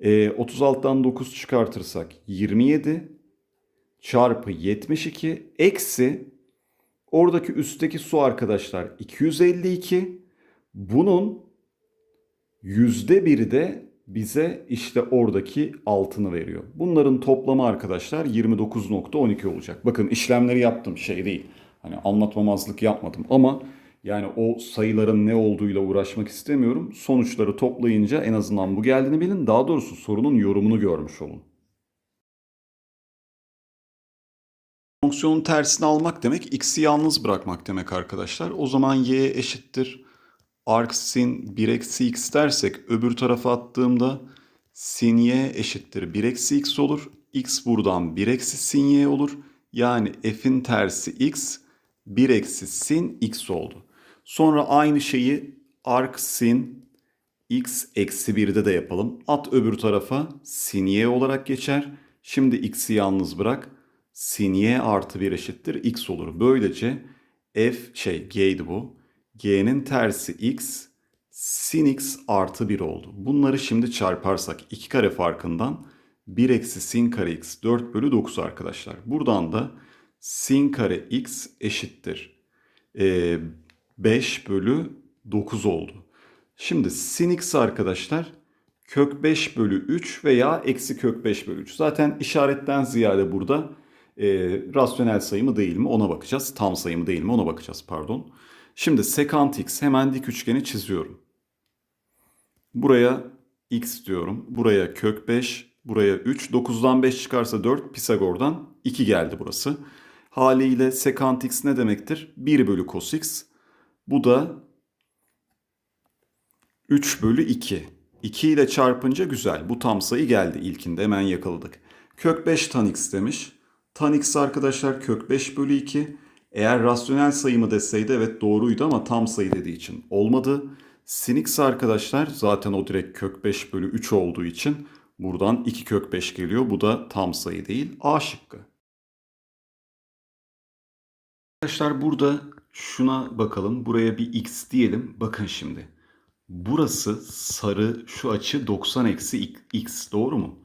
Ee, 36'dan 9 çıkartırsak 27 çarpı 72 eksi oradaki üstteki su arkadaşlar 252. Bunun yüzde biri de bize işte oradaki altını veriyor. Bunların toplamı arkadaşlar 29.12 olacak. Bakın işlemleri yaptım şey değil. Hani anlatmamazlık yapmadım ama yani o sayıların ne olduğuyla uğraşmak istemiyorum. Sonuçları toplayınca en azından bu geldiğini bilin. Daha doğrusu sorunun yorumunu görmüş olun. Fonksiyonun tersini almak demek x'i yalnız bırakmak demek arkadaşlar. O zaman y eşittir arc sin 1 eksi x dersek öbür tarafa attığımda sin y eşittir 1 eksi x olur. x buradan 1 eksi sin y olur. Yani f'in tersi x 1 eksi sin x oldu. Sonra aynı şeyi arc sin x eksi 1'de de yapalım. At öbür tarafa sin y olarak geçer. Şimdi x'i yalnız bırak. Sin y artı 1 eşittir x olur. Böylece f şey g'ydi bu. g'nin tersi x sin x artı 1 oldu. Bunları şimdi çarparsak 2 kare farkından 1 eksi sin kare x 4 bölü 9 arkadaşlar. Buradan da sin kare x eşittir. Ee, 5 bölü 9 oldu. Şimdi sin x arkadaşlar kök 5 bölü 3 veya eksi kök 5 bölü 3. Zaten işaretten ziyade burada e, rasyonel sayı mı değil mi ona bakacağız. Tam sayı mı değil mi ona bakacağız pardon. Şimdi sekant x hemen dik üçgeni çiziyorum. Buraya x diyorum. Buraya kök 5, buraya 3. 9'dan 5 çıkarsa 4, Pisagor'dan 2 geldi burası. Haliyle sekant x ne demektir? 1 bölü cos x. Bu da 3 bölü 2. 2 ile çarpınca güzel. Bu tam sayı geldi ilkinde hemen yakaladık. Kök 5 tan x demiş. Tan x arkadaşlar kök 5 bölü 2. Eğer rasyonel sayı mı deseydi evet doğruydu ama tam sayı dediği için olmadı. Sin x arkadaşlar zaten o direkt kök 5 bölü 3 olduğu için buradan 2 kök 5 geliyor. Bu da tam sayı değil. A şıkkı. Arkadaşlar burada şuna bakalım. Buraya bir x diyelim. Bakın şimdi. Burası sarı şu açı 90 eksi x doğru mu?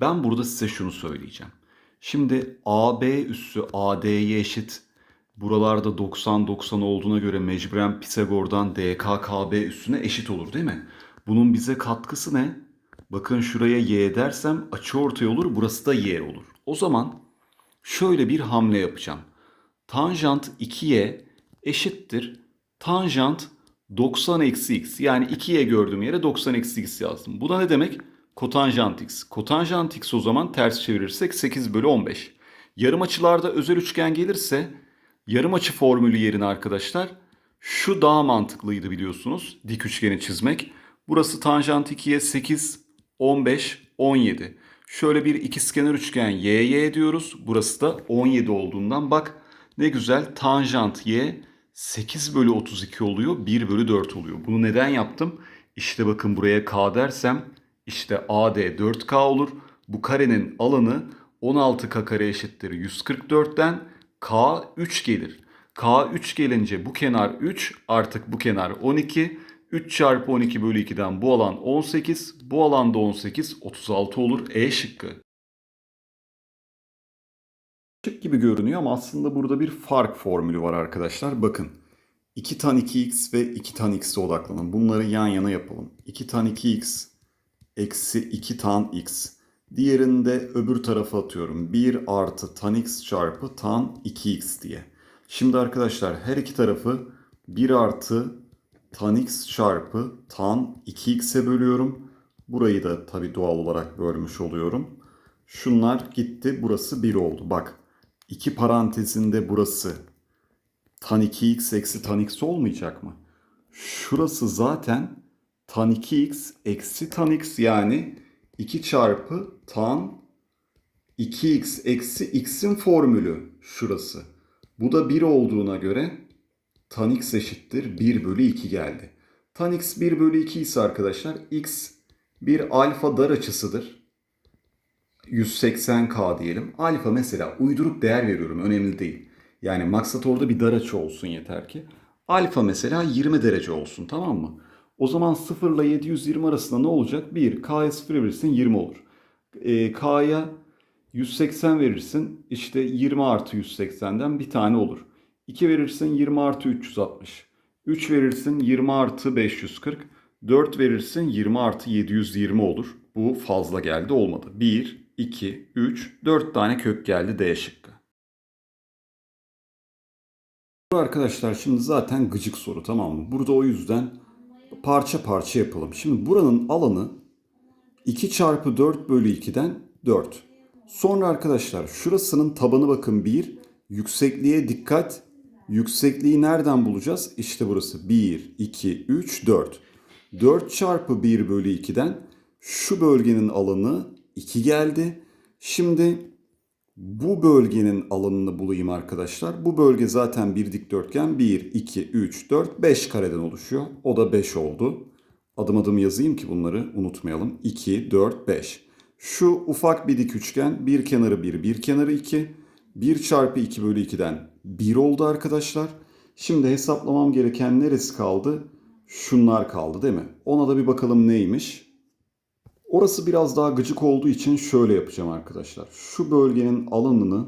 Ben burada size şunu söyleyeceğim. Şimdi AB üssü AD'ye eşit. Buralarda 90-90 olduğuna göre mecburen Pisagor'dan DKKB üstüne eşit olur değil mi? Bunun bize katkısı ne? Bakın şuraya y dersem açı ortay olur burası da y olur. O zaman şöyle bir hamle yapacağım. Tanjant 2y eşittir. Tanjant 90 eksi x. Yani 2y gördüğüm yere 90 eksi x yazdım. Bu da ne demek? Kotanjant x. Kotanjant x o zaman ters çevirirsek 8 bölü 15. Yarım açılarda özel üçgen gelirse yarım açı formülü yerine arkadaşlar şu daha mantıklıydı biliyorsunuz. Dik üçgeni çizmek. Burası tanjant 2'ye 8, 15, 17. Şöyle bir ikizkenar üçgen YY diyoruz. Burası da 17 olduğundan bak ne güzel tanjant Y 8 bölü 32 oluyor. 1 bölü 4 oluyor. Bunu neden yaptım? İşte bakın buraya K dersem işte AD 4K olur. Bu karenin alanı 16K kare eşittir 144'ten K 3 gelir. K 3 gelince bu kenar 3 artık bu kenar 12. 3 çarpı 12 bölü 2'den bu alan 18. Bu alanda 18 36 olur. E şıkkı. Şık gibi görünüyor ama aslında burada bir fark formülü var arkadaşlar. Bakın 2 tan 2x ve 2 tan x'e odaklanın. Bunları yan yana yapalım. 2 tan 2x eksi 2 tan x. Diğerini de öbür tarafa atıyorum. 1 artı tan x çarpı tan 2x diye. Şimdi arkadaşlar her iki tarafı 1 artı tan x çarpı tan 2x'e bölüyorum. Burayı da tabi doğal olarak bölmüş oluyorum. Şunlar gitti. Burası 1 oldu. Bak iki parantezinde burası tan 2x eksi tan x olmayacak mı? Şurası zaten tan 2x eksi tan x yani 2 çarpı tan 2x eksi x'in formülü şurası. Bu da 1 olduğuna göre tan x eşittir 1 bölü 2 geldi. Tan x 1 bölü 2 ise arkadaşlar x bir alfa dar açısıdır. 180k diyelim. Alfa mesela uydurup değer veriyorum önemli değil. Yani maksat orada bir dar açı olsun yeter ki. Alfa mesela 20 derece olsun tamam mı? O zaman 0 ile 720 arasında ne olacak? 1. K'ya 0 verirsin 20 olur. E, K'ya 180 verirsin işte 20 artı 180'den bir tane olur. 2 verirsin 20 artı 360. 3 verirsin 20 artı 540. 4 verirsin 20 artı 720 olur. Bu fazla geldi olmadı. 1, 2, 3, 4 tane kök geldi D şıkkı. Arkadaşlar şimdi zaten gıcık soru tamam mı? Burada o yüzden parça parça yapalım. Şimdi buranın alanı 2 çarpı 4 bölü 2'den 4. Sonra arkadaşlar şurasının tabanı bakın 1. Yüksekliğe dikkat. Yüksekliği nereden bulacağız? İşte burası 1, 2, 3, 4. 4 çarpı 1 bölü 2'den şu bölgenin alanı 2 geldi. Şimdi bu bölgenin alanını bulayım arkadaşlar. Bu bölge zaten bir dikdörtgen. 1, 2, 3, 4, 5 kareden oluşuyor. O da 5 oldu. Adım adım yazayım ki bunları unutmayalım. 2, 4, 5. Şu ufak bir dik üçgen. Bir kenarı 1, bir kenarı 2. 1 çarpı 2 bölü 2'den 1 oldu arkadaşlar. Şimdi hesaplamam gereken neresi kaldı? Şunlar kaldı değil mi? Ona da bir bakalım neymiş. Orası biraz daha gıcık olduğu için şöyle yapacağım arkadaşlar. Şu bölgenin alanını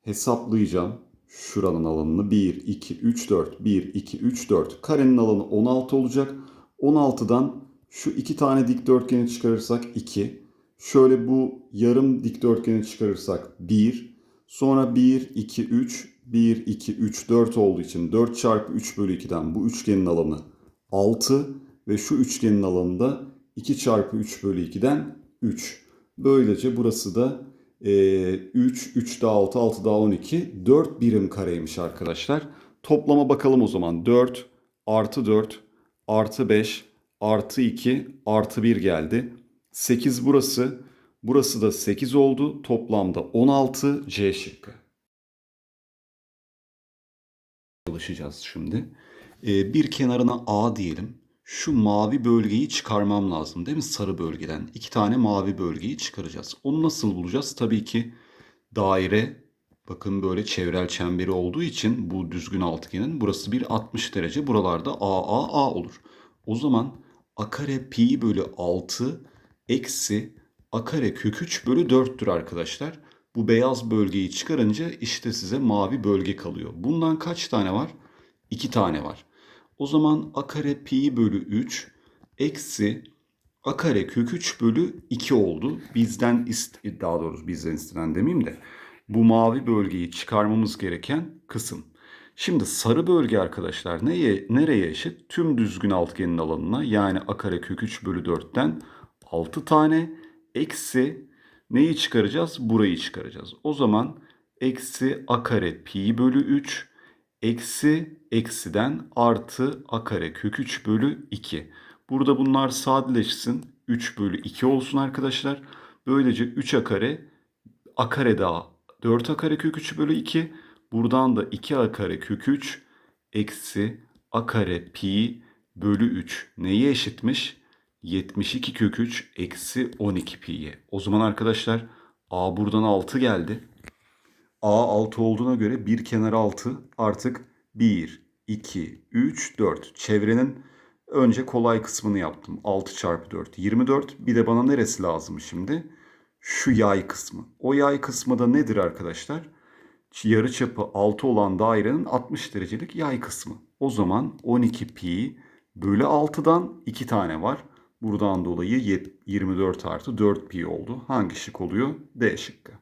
hesaplayacağım. Şuranın alanını 1, 2, 3, 4. 1, 2, 3, 4. Karenin alanı 16 olacak. 16'dan şu iki tane dikdörtgeni çıkarırsak 2. Şöyle bu yarım dikdörtgeni çıkarırsak 1. Sonra 1, 2, 3, 1, 2, 3, 4 olduğu için 4 çarpı 3 bölü 2'den bu üçgenin alanı 6 ve şu üçgenin alanı da 2 çarpı 3 bölü 2'den 3. Böylece burası da e, 3, 3 daha 6, 6 daha 12, 4 birim kareymiş arkadaşlar. Toplama bakalım o zaman. 4 artı 4 artı 5 artı 2 artı 1 geldi. 8 burası. Burası da 8 oldu. Toplamda 16 C şıkkı. Çalışacağız şimdi. Ee, bir kenarına A diyelim. Şu mavi bölgeyi çıkarmam lazım değil mi? Sarı bölgeden. iki tane mavi bölgeyi çıkaracağız. Onu nasıl bulacağız? Tabii ki daire bakın böyle çevrel çemberi olduğu için bu düzgün altıgenin burası bir 60 derece. Buralarda A A A olur. O zaman a kare pi bölü 6 eksi a kare kök 3 bölü 4'tür arkadaşlar. Bu beyaz bölgeyi çıkarınca işte size mavi bölge kalıyor. Bundan kaç tane var? 2 tane var. O zaman a kare pi bölü 3 eksi a kare kök 3 bölü 2 oldu. Bizden ist daha doğrusu bizden istenen demeyeyim de bu mavi bölgeyi çıkarmamız gereken kısım. Şimdi sarı bölge arkadaşlar neye, nereye eşit? Tüm düzgün altıgenin alanına yani a kare kök 3 bölü 4'ten 6 tane eksi neyi çıkaracağız? Burayı çıkaracağız. O zaman eksi a kare pi bölü 3 eksi eksiden artı a kare kök 3 bölü 2. Burada bunlar sadeleşsin. 3 bölü 2 olsun arkadaşlar. Böylece 3 a kare a kare daha 4 a kare kök 3 bölü 2. Buradan da 2 a kare kök 3 eksi a kare pi bölü 3 neye eşitmiş? 72 kök 3 eksi 12 pi'ye. O zaman arkadaşlar a buradan 6 geldi. A 6 olduğuna göre bir kenar 6 artık 1, 2, 3, 4. Çevrenin önce kolay kısmını yaptım. 6 çarpı 4 24. Bir de bana neresi lazım şimdi? Şu yay kısmı. O yay kısmı da nedir arkadaşlar? Yarı çapı 6 olan dairenin 60 derecelik yay kısmı. O zaman 12 pi bölü 6'dan 2 tane var. Buradan dolayı yet- 24 artı 4 pi oldu. Hangi şık oluyor? D şıkkı.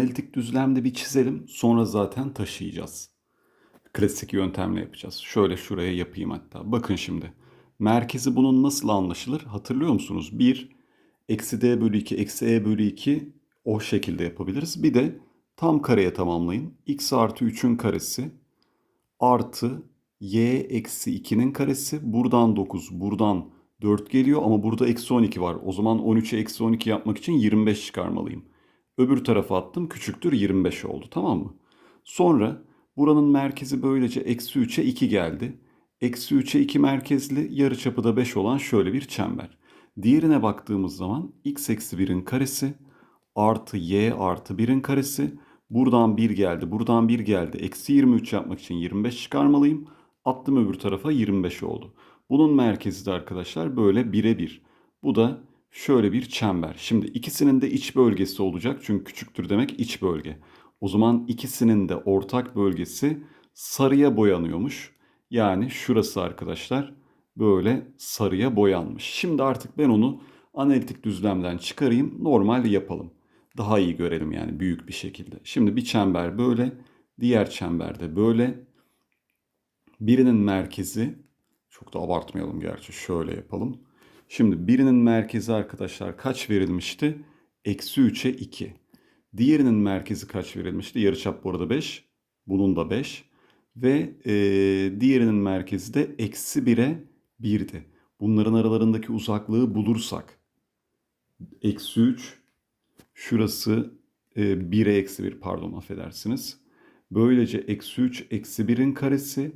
Analitik düzlemde bir çizelim. Sonra zaten taşıyacağız. Klasik yöntemle yapacağız. Şöyle şuraya yapayım hatta. Bakın şimdi. Merkezi bunun nasıl anlaşılır? Hatırlıyor musunuz? 1 eksi d bölü 2 eksi e bölü 2 o şekilde yapabiliriz. Bir de tam kareye tamamlayın. x artı 3'ün karesi artı y eksi 2'nin karesi. Buradan 9, buradan 4 geliyor ama burada eksi 12 var. O zaman 13'e eksi 12 yapmak için 25 çıkarmalıyım. Öbür tarafa attım küçüktür 25 oldu tamam mı? Sonra buranın merkezi böylece eksi 3'e 2 geldi. Eksi 3'e 2 merkezli yarıçapı da 5 olan şöyle bir çember. Diğerine baktığımız zaman x eksi 1'in karesi artı y artı 1'in karesi. Buradan 1 geldi, buradan 1 geldi. Eksi 23 yapmak için 25 çıkarmalıyım. Attım öbür tarafa 25 oldu. Bunun merkezi de arkadaşlar böyle 1'e 1. Bu da şöyle bir çember. Şimdi ikisinin de iç bölgesi olacak. Çünkü küçüktür demek iç bölge. O zaman ikisinin de ortak bölgesi sarıya boyanıyormuş. Yani şurası arkadaşlar böyle sarıya boyanmış. Şimdi artık ben onu analitik düzlemden çıkarayım. Normal yapalım. Daha iyi görelim yani büyük bir şekilde. Şimdi bir çember böyle. Diğer çember de böyle. Birinin merkezi çok da abartmayalım gerçi şöyle yapalım. Şimdi birinin merkezi arkadaşlar kaç verilmişti? Eksi 3'e 2. Diğerinin merkezi kaç verilmişti? Yarıçap bu arada 5. Bunun da 5. Ve e, diğerinin merkezi de eksi 1'e 1'di. Bunların aralarındaki uzaklığı bulursak. Eksi 3. Şurası e, 1'e eksi 1 pardon affedersiniz. Böylece eksi 3 eksi 1'in karesi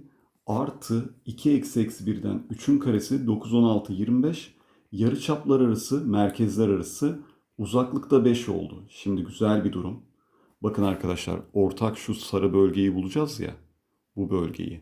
artı 2 eksi eksi 1'den 3'ün karesi 9, 16, 25. Yarı çaplar arası, merkezler arası uzaklıkta 5 oldu. Şimdi güzel bir durum. Bakın arkadaşlar ortak şu sarı bölgeyi bulacağız ya. Bu bölgeyi.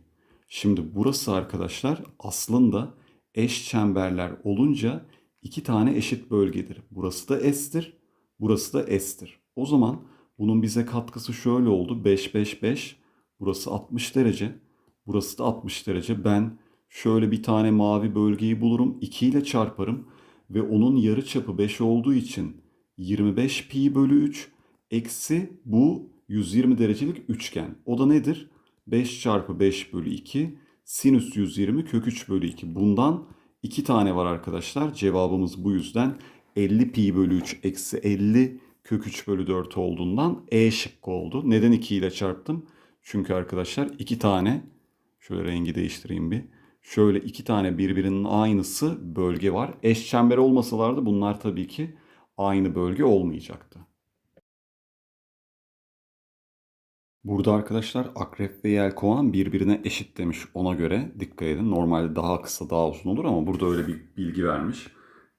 Şimdi burası arkadaşlar aslında eş çemberler olunca iki tane eşit bölgedir. Burası da S'tir, burası da S'tir. O zaman bunun bize katkısı şöyle oldu. 5, 5, 5. Burası 60 derece. Burası da 60 derece. Ben şöyle bir tane mavi bölgeyi bulurum. 2 ile çarparım. Ve onun yarı çapı 5 olduğu için 25 pi bölü 3 eksi bu 120 derecelik üçgen. O da nedir? 5 çarpı 5 bölü 2 sinüs 120 kök 3 bölü 2. Bundan 2 tane var arkadaşlar. Cevabımız bu yüzden 50 pi bölü 3 eksi 50 kök 3 bölü 4 olduğundan E şıkkı oldu. Neden 2 ile çarptım? Çünkü arkadaşlar 2 tane şöyle rengi değiştireyim bir. Şöyle iki tane birbirinin aynısı bölge var. Eşçember olmasalardı bunlar tabii ki aynı bölge olmayacaktı. Burada arkadaşlar akrep ve yelkovan birbirine eşit demiş ona göre dikkat edin. Normalde daha kısa daha uzun olur ama burada öyle bir bilgi vermiş.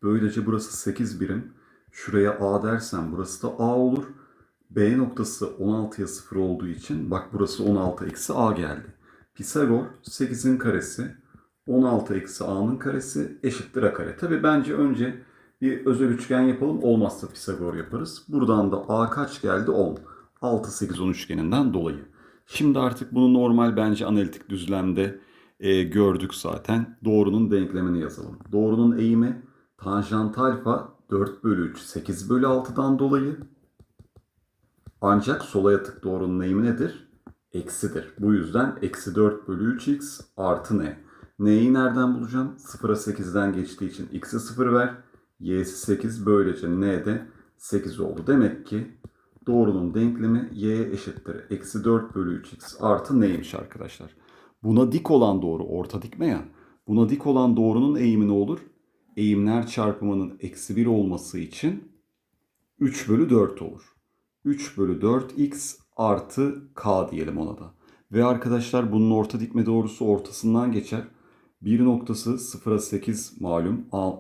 Böylece burası 8 birim. Şuraya A dersen burası da A olur. B noktası 16'ya 0 olduğu için bak burası 16 eksi A geldi. Pisagor 8'in karesi 16 eksi A'nın karesi eşittir A kare. Tabi bence önce bir özel üçgen yapalım. Olmazsa Pisagor yaparız. Buradan da A kaç geldi? 10. 6, 8, 10 üçgeninden dolayı. Şimdi artık bunu normal bence analitik düzlemde e, gördük zaten. Doğrunun denklemini yazalım. Doğrunun eğimi tanjant alfa 4 bölü 3, 8 bölü 6'dan dolayı. Ancak sola yatık doğrunun eğimi nedir? Eksidir. Bu yüzden eksi 4 bölü 3x artı ne? N'yi nereden bulacağım? 0'a 8'den geçtiği için x'e 0 ver. Y'si 8 böylece n de 8 oldu. Demek ki doğrunun denklemi y eşittir. Eksi 4 bölü 3x artı neymiş arkadaşlar? Buna dik olan doğru orta dikme ya. Buna dik olan doğrunun eğimi ne olur? Eğimler çarpımının eksi 1 olması için 3 bölü 4 olur. 3 bölü 4x artı k diyelim ona da. Ve arkadaşlar bunun orta dikme doğrusu ortasından geçer. Bir noktası 0'a 8 malum A,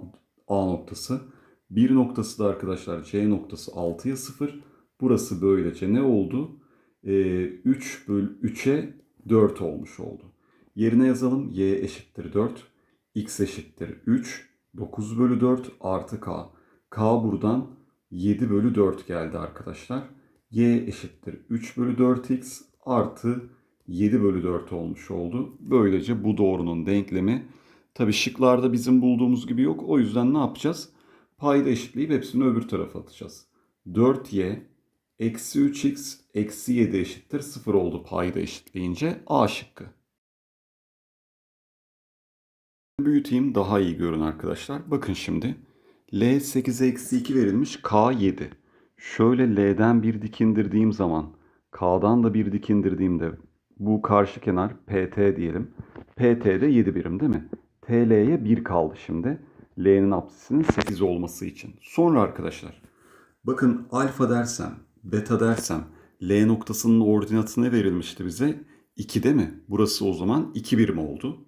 A noktası. Bir noktası da arkadaşlar C noktası 6'ya 0. Burası böylece ne oldu? Ee, 3 bölü 3'e 4 olmuş oldu. Yerine yazalım. Y eşittir 4. X eşittir 3. 9 bölü 4 artı K. K buradan 7 bölü 4 geldi arkadaşlar. Y eşittir 3 bölü 4x artı 7 bölü 4 olmuş oldu. Böylece bu doğrunun denklemi Tabii şıklarda bizim bulduğumuz gibi yok. O yüzden ne yapacağız? Payda eşitleyip hepsini öbür tarafa atacağız. 4y eksi 3x eksi 7 eşittir 0 oldu payda eşitleyince A şıkkı. Büyüteyim daha iyi görün arkadaşlar. Bakın şimdi. L 8'e eksi 2 verilmiş. K 7. Şöyle L'den bir dik indirdiğim zaman K'dan da bir dik indirdiğimde bu karşı kenar PT diyelim. PT'de 7 birim değil mi? TL'ye 1 kaldı şimdi. L'nin apsisinin 8 olması için. Sonra arkadaşlar bakın alfa dersem, beta dersem L noktasının ordinatı ne verilmişti bize? 2 değil mi? Burası o zaman 2 birim oldu.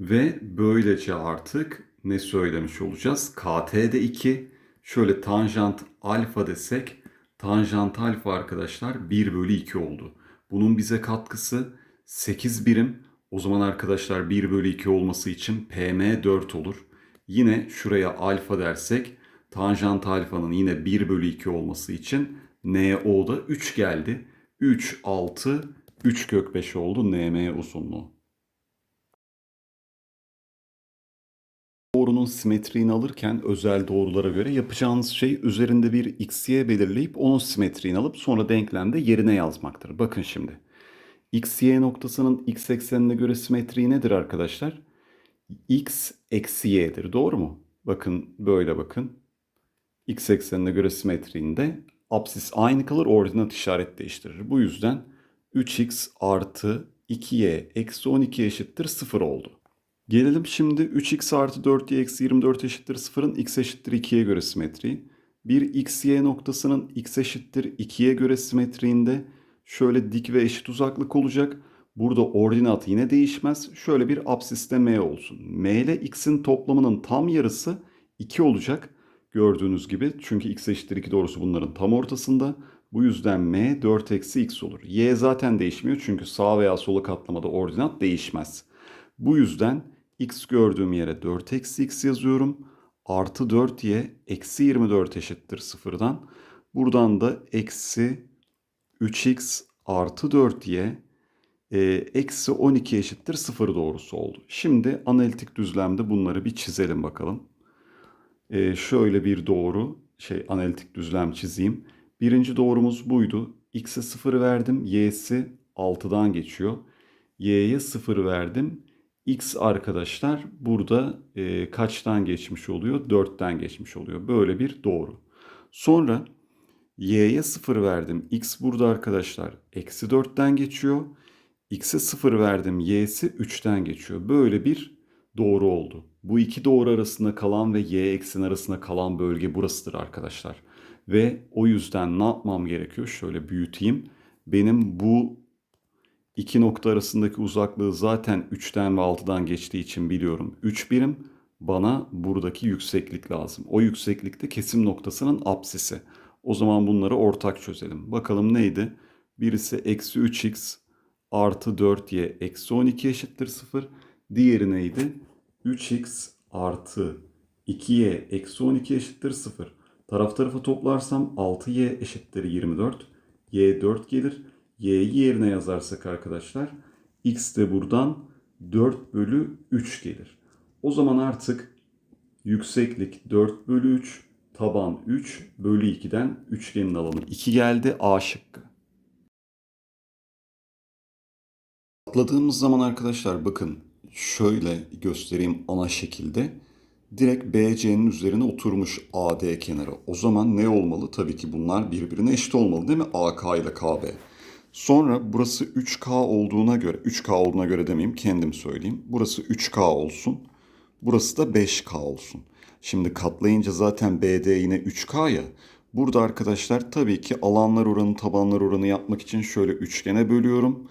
Ve böylece artık ne söylemiş olacağız? KT'de 2. Şöyle tanjant alfa desek tanjant alfa arkadaşlar 1 bölü 2 oldu. Bunun bize katkısı 8 birim. O zaman arkadaşlar 1 bölü 2 olması için PM 4 olur. Yine şuraya alfa dersek tanjant alfanın yine 1 bölü 2 olması için NO'da 3 geldi. 3, 6, 3 kök 5 oldu NM uzunluğu. Doğrunun simetriğini alırken özel doğrulara göre yapacağınız şey üzerinde bir xy belirleyip onun simetriğini alıp sonra denklemde yerine yazmaktır. Bakın şimdi. xy noktasının x eksenine göre simetriği nedir arkadaşlar? x eksi y'dir. Doğru mu? Bakın böyle bakın. x eksenine göre simetriğinde apsis aynı kalır ordinat işaret değiştirir. Bu yüzden 3x artı 2y eksi 12 eşittir 0 oldu. Gelelim şimdi 3x artı 4y eksi 24 eşittir 0'ın x eşittir 2'ye göre simetriği. Bir xy noktasının x eşittir 2'ye göre simetriğinde şöyle dik ve eşit uzaklık olacak. Burada ordinat yine değişmez. Şöyle bir absiste m olsun. m ile x'in toplamının tam yarısı 2 olacak. Gördüğünüz gibi çünkü x eşittir 2 doğrusu bunların tam ortasında. Bu yüzden m 4 eksi x olur. y zaten değişmiyor çünkü sağ veya sola katlamada ordinat değişmez. Bu yüzden x gördüğüm yere 4 eksi x yazıyorum. Artı 4y eksi 24 eşittir sıfırdan. Buradan da eksi 3x artı 4y e, eksi 12 eşittir 0 doğrusu oldu. Şimdi analitik düzlemde bunları bir çizelim bakalım. E, şöyle bir doğru şey analitik düzlem çizeyim. Birinci doğrumuz buydu. X'e 0 verdim. Y'si 6'dan geçiyor. Y'ye 0 verdim. X arkadaşlar burada e, kaçtan geçmiş oluyor? 4'ten geçmiş oluyor. Böyle bir doğru. Sonra y'ye 0 verdim. X burada arkadaşlar eksi 4'ten geçiyor. X'e 0 verdim. Y'si 3'ten geçiyor. Böyle bir doğru oldu. Bu iki doğru arasında kalan ve y eksen arasında kalan bölge burasıdır arkadaşlar. Ve o yüzden ne yapmam gerekiyor? Şöyle büyüteyim. Benim bu iki nokta arasındaki uzaklığı zaten 3'ten ve 6'dan geçtiği için biliyorum. 3 birim bana buradaki yükseklik lazım. O yükseklikte kesim noktasının apsisi. O zaman bunları ortak çözelim. Bakalım neydi? Birisi eksi 3x artı 4y eksi 12 eşittir 0. Diğeri neydi? 3x artı 2y eksi 12 eşittir 0. Taraf tarafa toplarsam 6y eşittir 24. y 4 gelir. Y'yi yerine yazarsak arkadaşlar x de buradan 4 bölü 3 gelir. O zaman artık yükseklik 4 bölü 3, taban 3 bölü 2'den üçgenin alanı 2 geldi A şıkkı. Atladığımız zaman arkadaşlar bakın şöyle göstereyim ana şekilde. Direkt BC'nin üzerine oturmuş AD kenarı. O zaman ne olmalı? Tabii ki bunlar birbirine eşit olmalı değil mi? AK ile KB. Sonra burası 3K olduğuna göre, 3K olduğuna göre demeyeyim kendim söyleyeyim. Burası 3K olsun. Burası da 5K olsun. Şimdi katlayınca zaten BD yine 3K ya. Burada arkadaşlar tabii ki alanlar oranı tabanlar oranı yapmak için şöyle üçgene bölüyorum.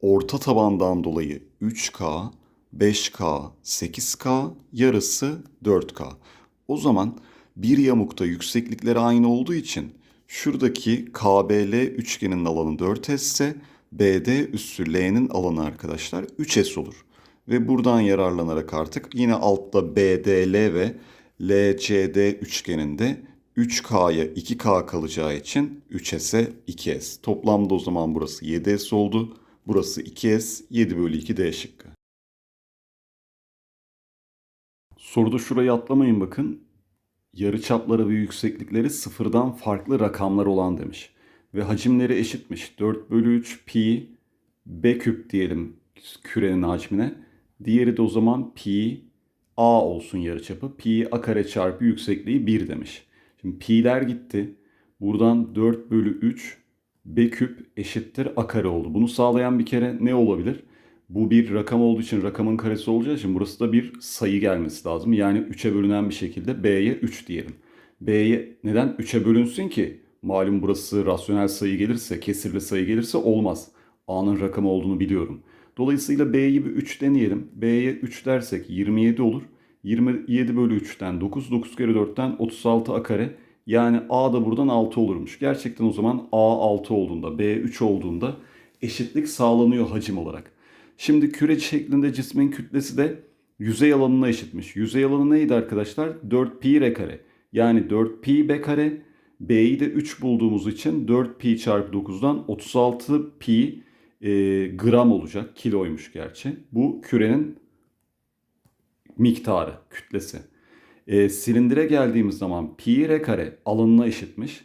Orta tabandan dolayı 3K, 5K, 8K, yarısı 4K. O zaman bir yamukta yükseklikleri aynı olduğu için şuradaki KBL üçgenin alanı 4S ise BD üssü L'nin alanı arkadaşlar 3S olur. Ve buradan yararlanarak artık yine altta BDL ve LCD üçgeninde 3K'ya 2K kalacağı için 3S'e 2S. Toplamda o zaman burası 7S oldu. Burası 2S 7 bölü 2 D şıkkı. Soruda şurayı atlamayın bakın. Yarıçapları ve yükseklikleri sıfırdan farklı rakamlar olan demiş. Ve hacimleri eşitmiş. 4 bölü 3 pi b küp diyelim kürenin hacmine. Diğeri de o zaman pi a olsun yarıçapı. Pi a kare çarpı yüksekliği 1 demiş. Şimdi pi'ler gitti. Buradan 4 bölü 3 b küp eşittir a kare oldu. Bunu sağlayan bir kere ne olabilir? Bu bir rakam olduğu için rakamın karesi olacağı için burası da bir sayı gelmesi lazım. Yani 3'e bölünen bir şekilde b'ye 3 diyelim. b'ye neden 3'e bölünsün ki? Malum burası rasyonel sayı gelirse, kesirli sayı gelirse olmaz. a'nın rakamı olduğunu biliyorum. Dolayısıyla b'yi bir 3 deneyelim. b'ye 3 dersek 27 olur. 27 bölü 3'ten 9, 9 kere 4'ten 36 a kare. Yani a da buradan 6 olurmuş. Gerçekten o zaman a 6 olduğunda, b 3 olduğunda eşitlik sağlanıyor hacim olarak. Şimdi küre şeklinde cismin kütlesi de yüzey alanına eşitmiş. Yüzey alanı neydi arkadaşlar? 4 pi r kare. Yani 4 pi b kare. B'yi de 3 bulduğumuz için 4 pi çarpı 9'dan 36 pi e, gram olacak. Kiloymuş gerçi. Bu kürenin miktarı, kütlesi. E, silindire geldiğimiz zaman pi r kare alanına eşitmiş.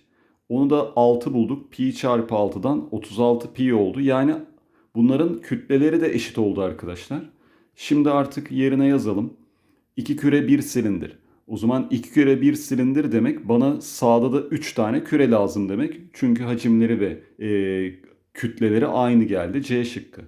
Onu da 6 bulduk. Pi çarpı 6'dan 36 pi oldu. Yani bunların kütleleri de eşit oldu arkadaşlar. Şimdi artık yerine yazalım. 2 küre 1 silindir. O zaman 2 küre 1 silindir demek bana sağda da 3 tane küre lazım demek. Çünkü hacimleri ve e, kütleleri aynı geldi. C şıkkı.